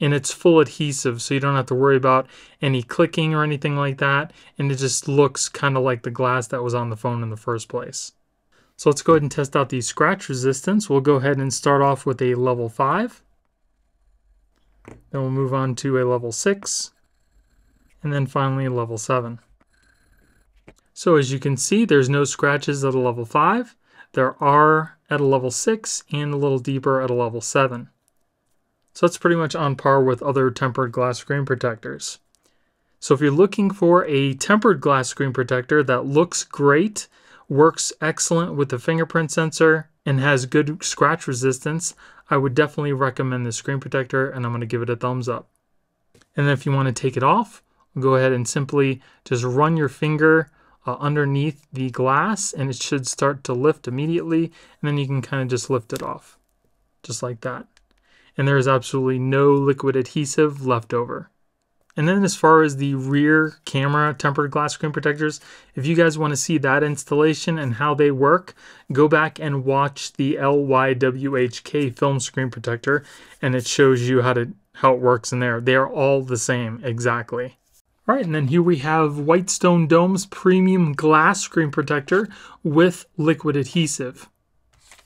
And it's full adhesive, so you don't have to worry about any clicking or anything like that. And it just looks kind of like the glass that was on the phone in the first place. So let's go ahead and test out the scratch resistance. We'll go ahead and start off with a level 5. Then we'll move on to a level 6. And then finally a level 7. So as you can see, there's no scratches at a level 5. There are at a level 6 and a little deeper at a level 7. So that's pretty much on par with other tempered glass screen protectors. So if you're looking for a tempered glass screen protector that looks great, works excellent with the fingerprint sensor, and has good scratch resistance, I would definitely recommend the screen protector and I'm going to give it a thumbs up. And then if you want to take it off, go ahead and simply just run your finger uh, underneath the glass and it should start to lift immediately and then you can kind of just lift it off just like that. And there is absolutely no liquid adhesive left over. And then as far as the rear camera tempered glass screen protectors if you guys want to see that installation and how they work go back and watch the LYWHK film screen protector and it shows you how to how it works in there. They are all the same exactly all right, and then here we have Whitestone Dome's premium glass screen protector with liquid adhesive.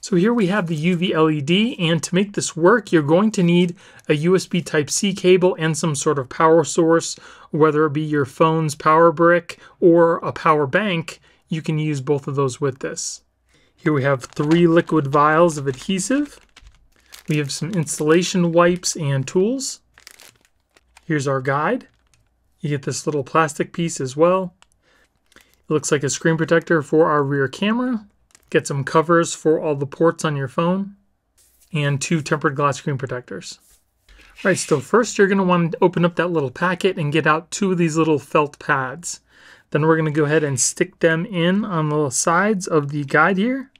So here we have the UV LED, and to make this work, you're going to need a USB Type-C cable and some sort of power source, whether it be your phone's power brick or a power bank, you can use both of those with this. Here we have three liquid vials of adhesive. We have some installation wipes and tools. Here's our guide. You get this little plastic piece as well. It looks like a screen protector for our rear camera. Get some covers for all the ports on your phone. And two tempered glass screen protectors. All right, so first you're going to want to open up that little packet and get out two of these little felt pads. Then we're going to go ahead and stick them in on the sides of the guide here.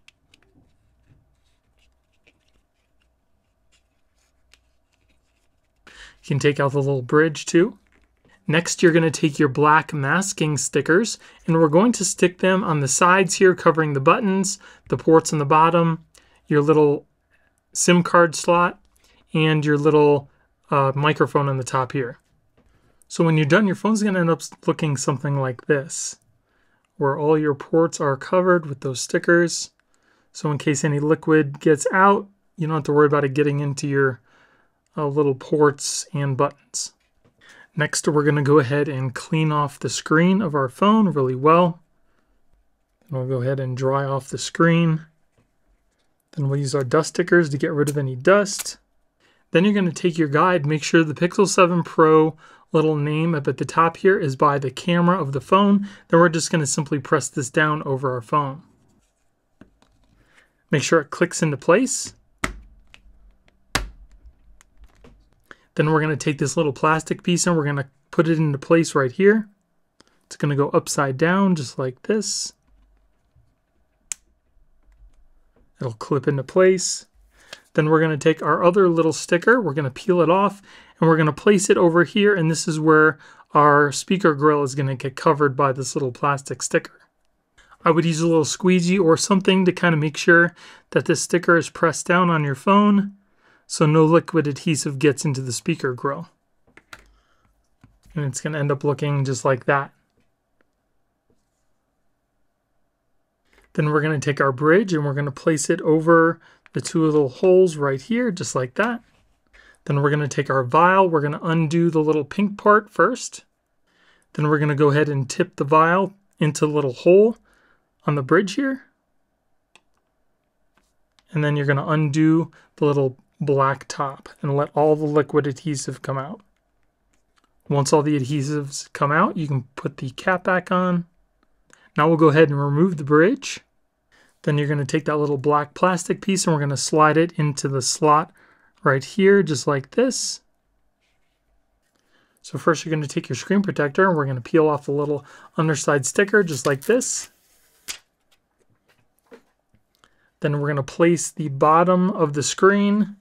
You can take out the little bridge too. Next, you're going to take your black masking stickers and we're going to stick them on the sides here, covering the buttons, the ports on the bottom, your little SIM card slot, and your little uh, microphone on the top here. So when you're done, your phone's going to end up looking something like this, where all your ports are covered with those stickers. So in case any liquid gets out, you don't have to worry about it getting into your uh, little ports and buttons. Next, we're going to go ahead and clean off the screen of our phone really well. Then we'll go ahead and dry off the screen. Then we'll use our dust stickers to get rid of any dust. Then you're going to take your guide, make sure the Pixel 7 Pro little name up at the top here is by the camera of the phone. Then we're just going to simply press this down over our phone. Make sure it clicks into place. Then we're going to take this little plastic piece and we're going to put it into place right here. It's going to go upside down just like this. It'll clip into place. Then we're going to take our other little sticker, we're going to peel it off, and we're going to place it over here, and this is where our speaker grill is going to get covered by this little plastic sticker. I would use a little squeegee or something to kind of make sure that this sticker is pressed down on your phone so no liquid adhesive gets into the speaker grill. And it's going to end up looking just like that. Then we're going to take our bridge and we're going to place it over the two little holes right here, just like that. Then we're going to take our vial, we're going to undo the little pink part first. Then we're going to go ahead and tip the vial into the little hole on the bridge here. And then you're going to undo the little black top and let all the liquid adhesive come out. Once all the adhesives come out, you can put the cap back on. Now we'll go ahead and remove the bridge. Then you're going to take that little black plastic piece and we're going to slide it into the slot right here, just like this. So first you're going to take your screen protector and we're going to peel off the little underside sticker, just like this. Then we're going to place the bottom of the screen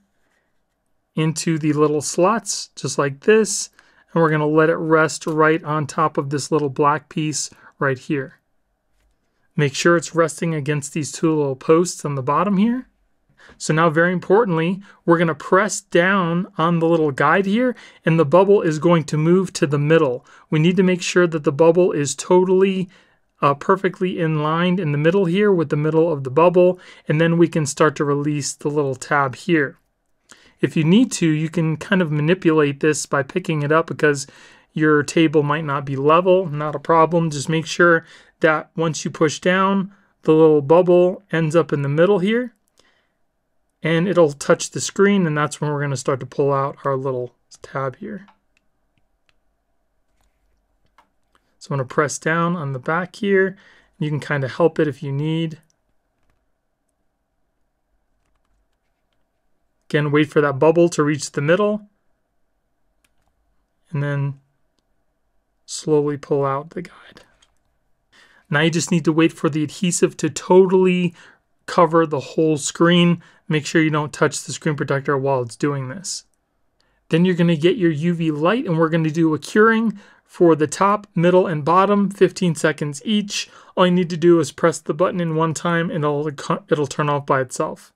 into the little slots just like this and we're going to let it rest right on top of this little black piece right here. Make sure it's resting against these two little posts on the bottom here. So now very importantly, we're going to press down on the little guide here and the bubble is going to move to the middle. We need to make sure that the bubble is totally uh, perfectly in line in the middle here with the middle of the bubble and then we can start to release the little tab here. If you need to, you can kind of manipulate this by picking it up because your table might not be level, not a problem. Just make sure that once you push down, the little bubble ends up in the middle here and it'll touch the screen and that's when we're going to start to pull out our little tab here. So I'm going to press down on the back here. You can kind of help it if you need. Again, wait for that bubble to reach the middle. And then slowly pull out the guide. Now you just need to wait for the adhesive to totally cover the whole screen. Make sure you don't touch the screen protector while it's doing this. Then you're going to get your UV light and we're going to do a curing for the top, middle, and bottom, 15 seconds each. All you need to do is press the button in one time and it'll, it'll turn off by itself.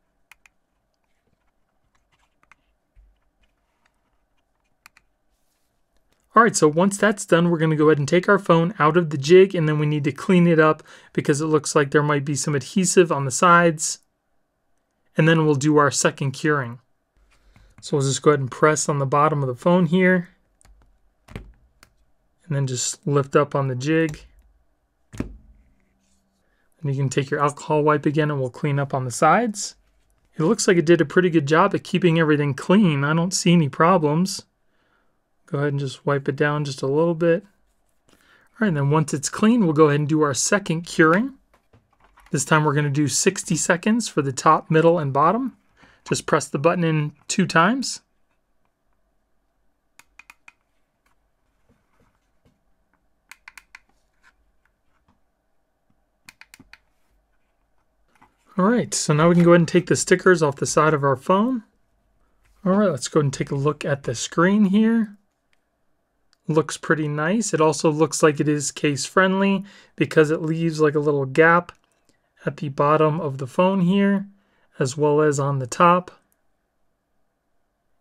All right, so once that's done, we're gonna go ahead and take our phone out of the jig and then we need to clean it up because it looks like there might be some adhesive on the sides. And then we'll do our second curing. So we'll just go ahead and press on the bottom of the phone here. And then just lift up on the jig. And you can take your alcohol wipe again and we'll clean up on the sides. It looks like it did a pretty good job at keeping everything clean. I don't see any problems. Go ahead and just wipe it down just a little bit. All right, and then once it's clean, we'll go ahead and do our second curing. This time we're going to do 60 seconds for the top, middle, and bottom. Just press the button in two times. All right, so now we can go ahead and take the stickers off the side of our phone. All right, let's go ahead and take a look at the screen here. Looks pretty nice. It also looks like it is case friendly because it leaves like a little gap at the bottom of the phone here, as well as on the top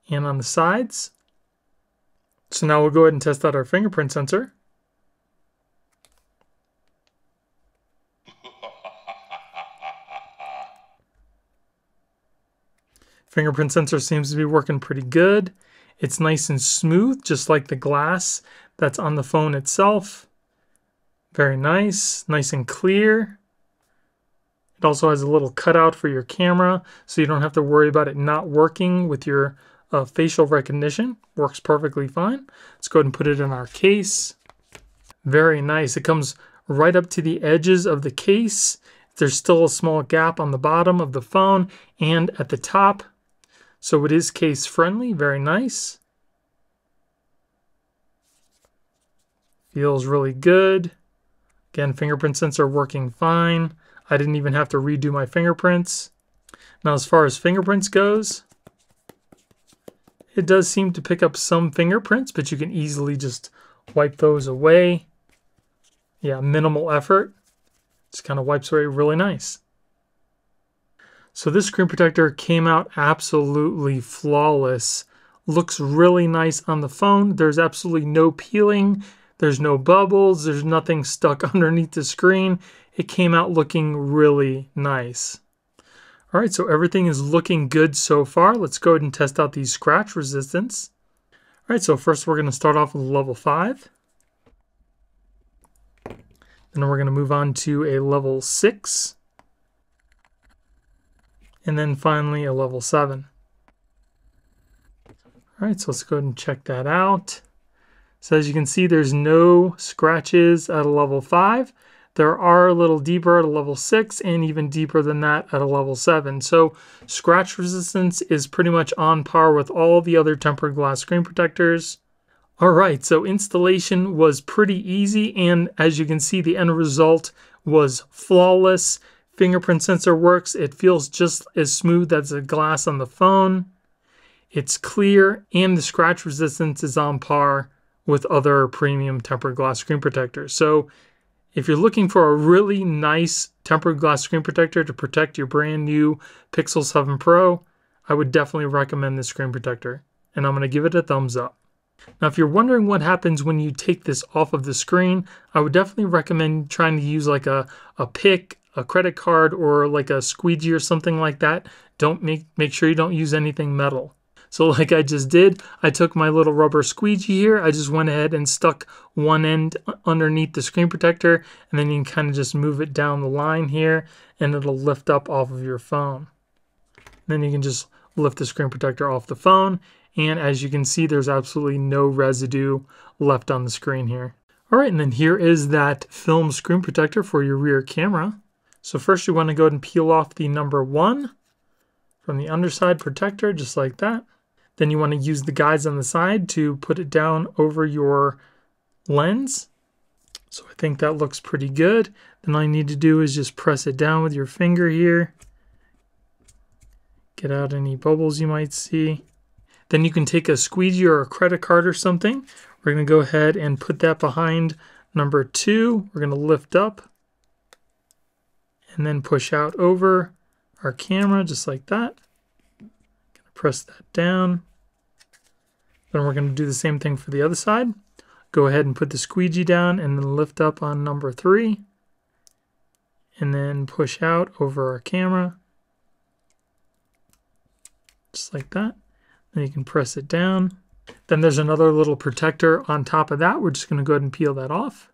and on the sides. So now we'll go ahead and test out our fingerprint sensor. Fingerprint sensor seems to be working pretty good. It's nice and smooth, just like the glass that's on the phone itself. Very nice, nice and clear. It also has a little cutout for your camera, so you don't have to worry about it not working with your uh, facial recognition. Works perfectly fine. Let's go ahead and put it in our case. Very nice. It comes right up to the edges of the case. There's still a small gap on the bottom of the phone and at the top. So it is case friendly, very nice. Feels really good. Again, fingerprint sensor working fine. I didn't even have to redo my fingerprints. Now as far as fingerprints goes, it does seem to pick up some fingerprints, but you can easily just wipe those away. Yeah, minimal effort. Just kind of wipes away really nice. So this screen protector came out absolutely flawless. Looks really nice on the phone. There's absolutely no peeling. There's no bubbles. There's nothing stuck underneath the screen. It came out looking really nice. All right, so everything is looking good so far. Let's go ahead and test out the scratch resistance. All right, so first we're going to start off with level 5. Then we're going to move on to a level 6 and then finally a level 7. All right, so let's go ahead and check that out. So as you can see, there's no scratches at a level 5. There are a little deeper at a level 6 and even deeper than that at a level 7. So scratch resistance is pretty much on par with all the other tempered glass screen protectors. All right, so installation was pretty easy and as you can see, the end result was flawless fingerprint sensor works. It feels just as smooth as the glass on the phone. It's clear and the scratch resistance is on par with other premium tempered glass screen protectors. So if you're looking for a really nice tempered glass screen protector to protect your brand new Pixel 7 Pro, I would definitely recommend this screen protector. And I'm going to give it a thumbs up. Now, if you're wondering what happens when you take this off of the screen, I would definitely recommend trying to use like a, a pick, a credit card or like a squeegee or something like that, don't make make sure you don't use anything metal. So like I just did, I took my little rubber squeegee here, I just went ahead and stuck one end underneath the screen protector and then you can kind of just move it down the line here and it'll lift up off of your phone. Then you can just lift the screen protector off the phone and as you can see there's absolutely no residue left on the screen here. Alright, and then here is that film screen protector for your rear camera. So first you want to go ahead and peel off the number one from the underside protector, just like that. Then you want to use the guides on the side to put it down over your lens. So I think that looks pretty good. Then all you need to do is just press it down with your finger here. Get out any bubbles you might see. Then you can take a squeegee or a credit card or something. We're going to go ahead and put that behind number two. We're going to lift up and then push out over our camera just like that. Gonna press that down. Then we're going to do the same thing for the other side. Go ahead and put the squeegee down and then lift up on number three. And then push out over our camera. Just like that. Then you can press it down. Then there's another little protector on top of that. We're just going to go ahead and peel that off.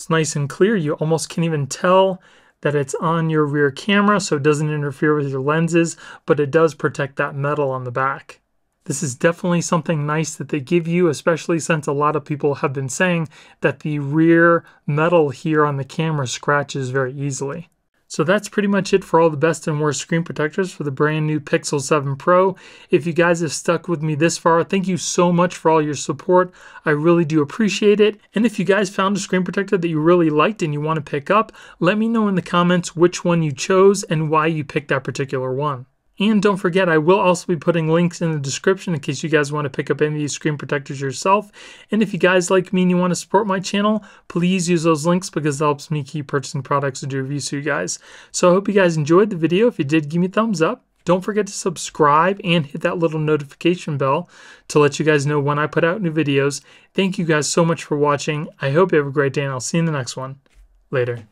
It's nice and clear. You almost can't even tell that it's on your rear camera so it doesn't interfere with your lenses, but it does protect that metal on the back. This is definitely something nice that they give you, especially since a lot of people have been saying that the rear metal here on the camera scratches very easily. So that's pretty much it for all the best and worst screen protectors for the brand new Pixel 7 Pro. If you guys have stuck with me this far, thank you so much for all your support. I really do appreciate it. And if you guys found a screen protector that you really liked and you want to pick up, let me know in the comments which one you chose and why you picked that particular one. And don't forget, I will also be putting links in the description in case you guys want to pick up any of these screen protectors yourself. And if you guys like me and you want to support my channel, please use those links because it helps me keep purchasing products to do reviews for you guys. So I hope you guys enjoyed the video. If you did, give me a thumbs up. Don't forget to subscribe and hit that little notification bell to let you guys know when I put out new videos. Thank you guys so much for watching. I hope you have a great day and I'll see you in the next one. Later.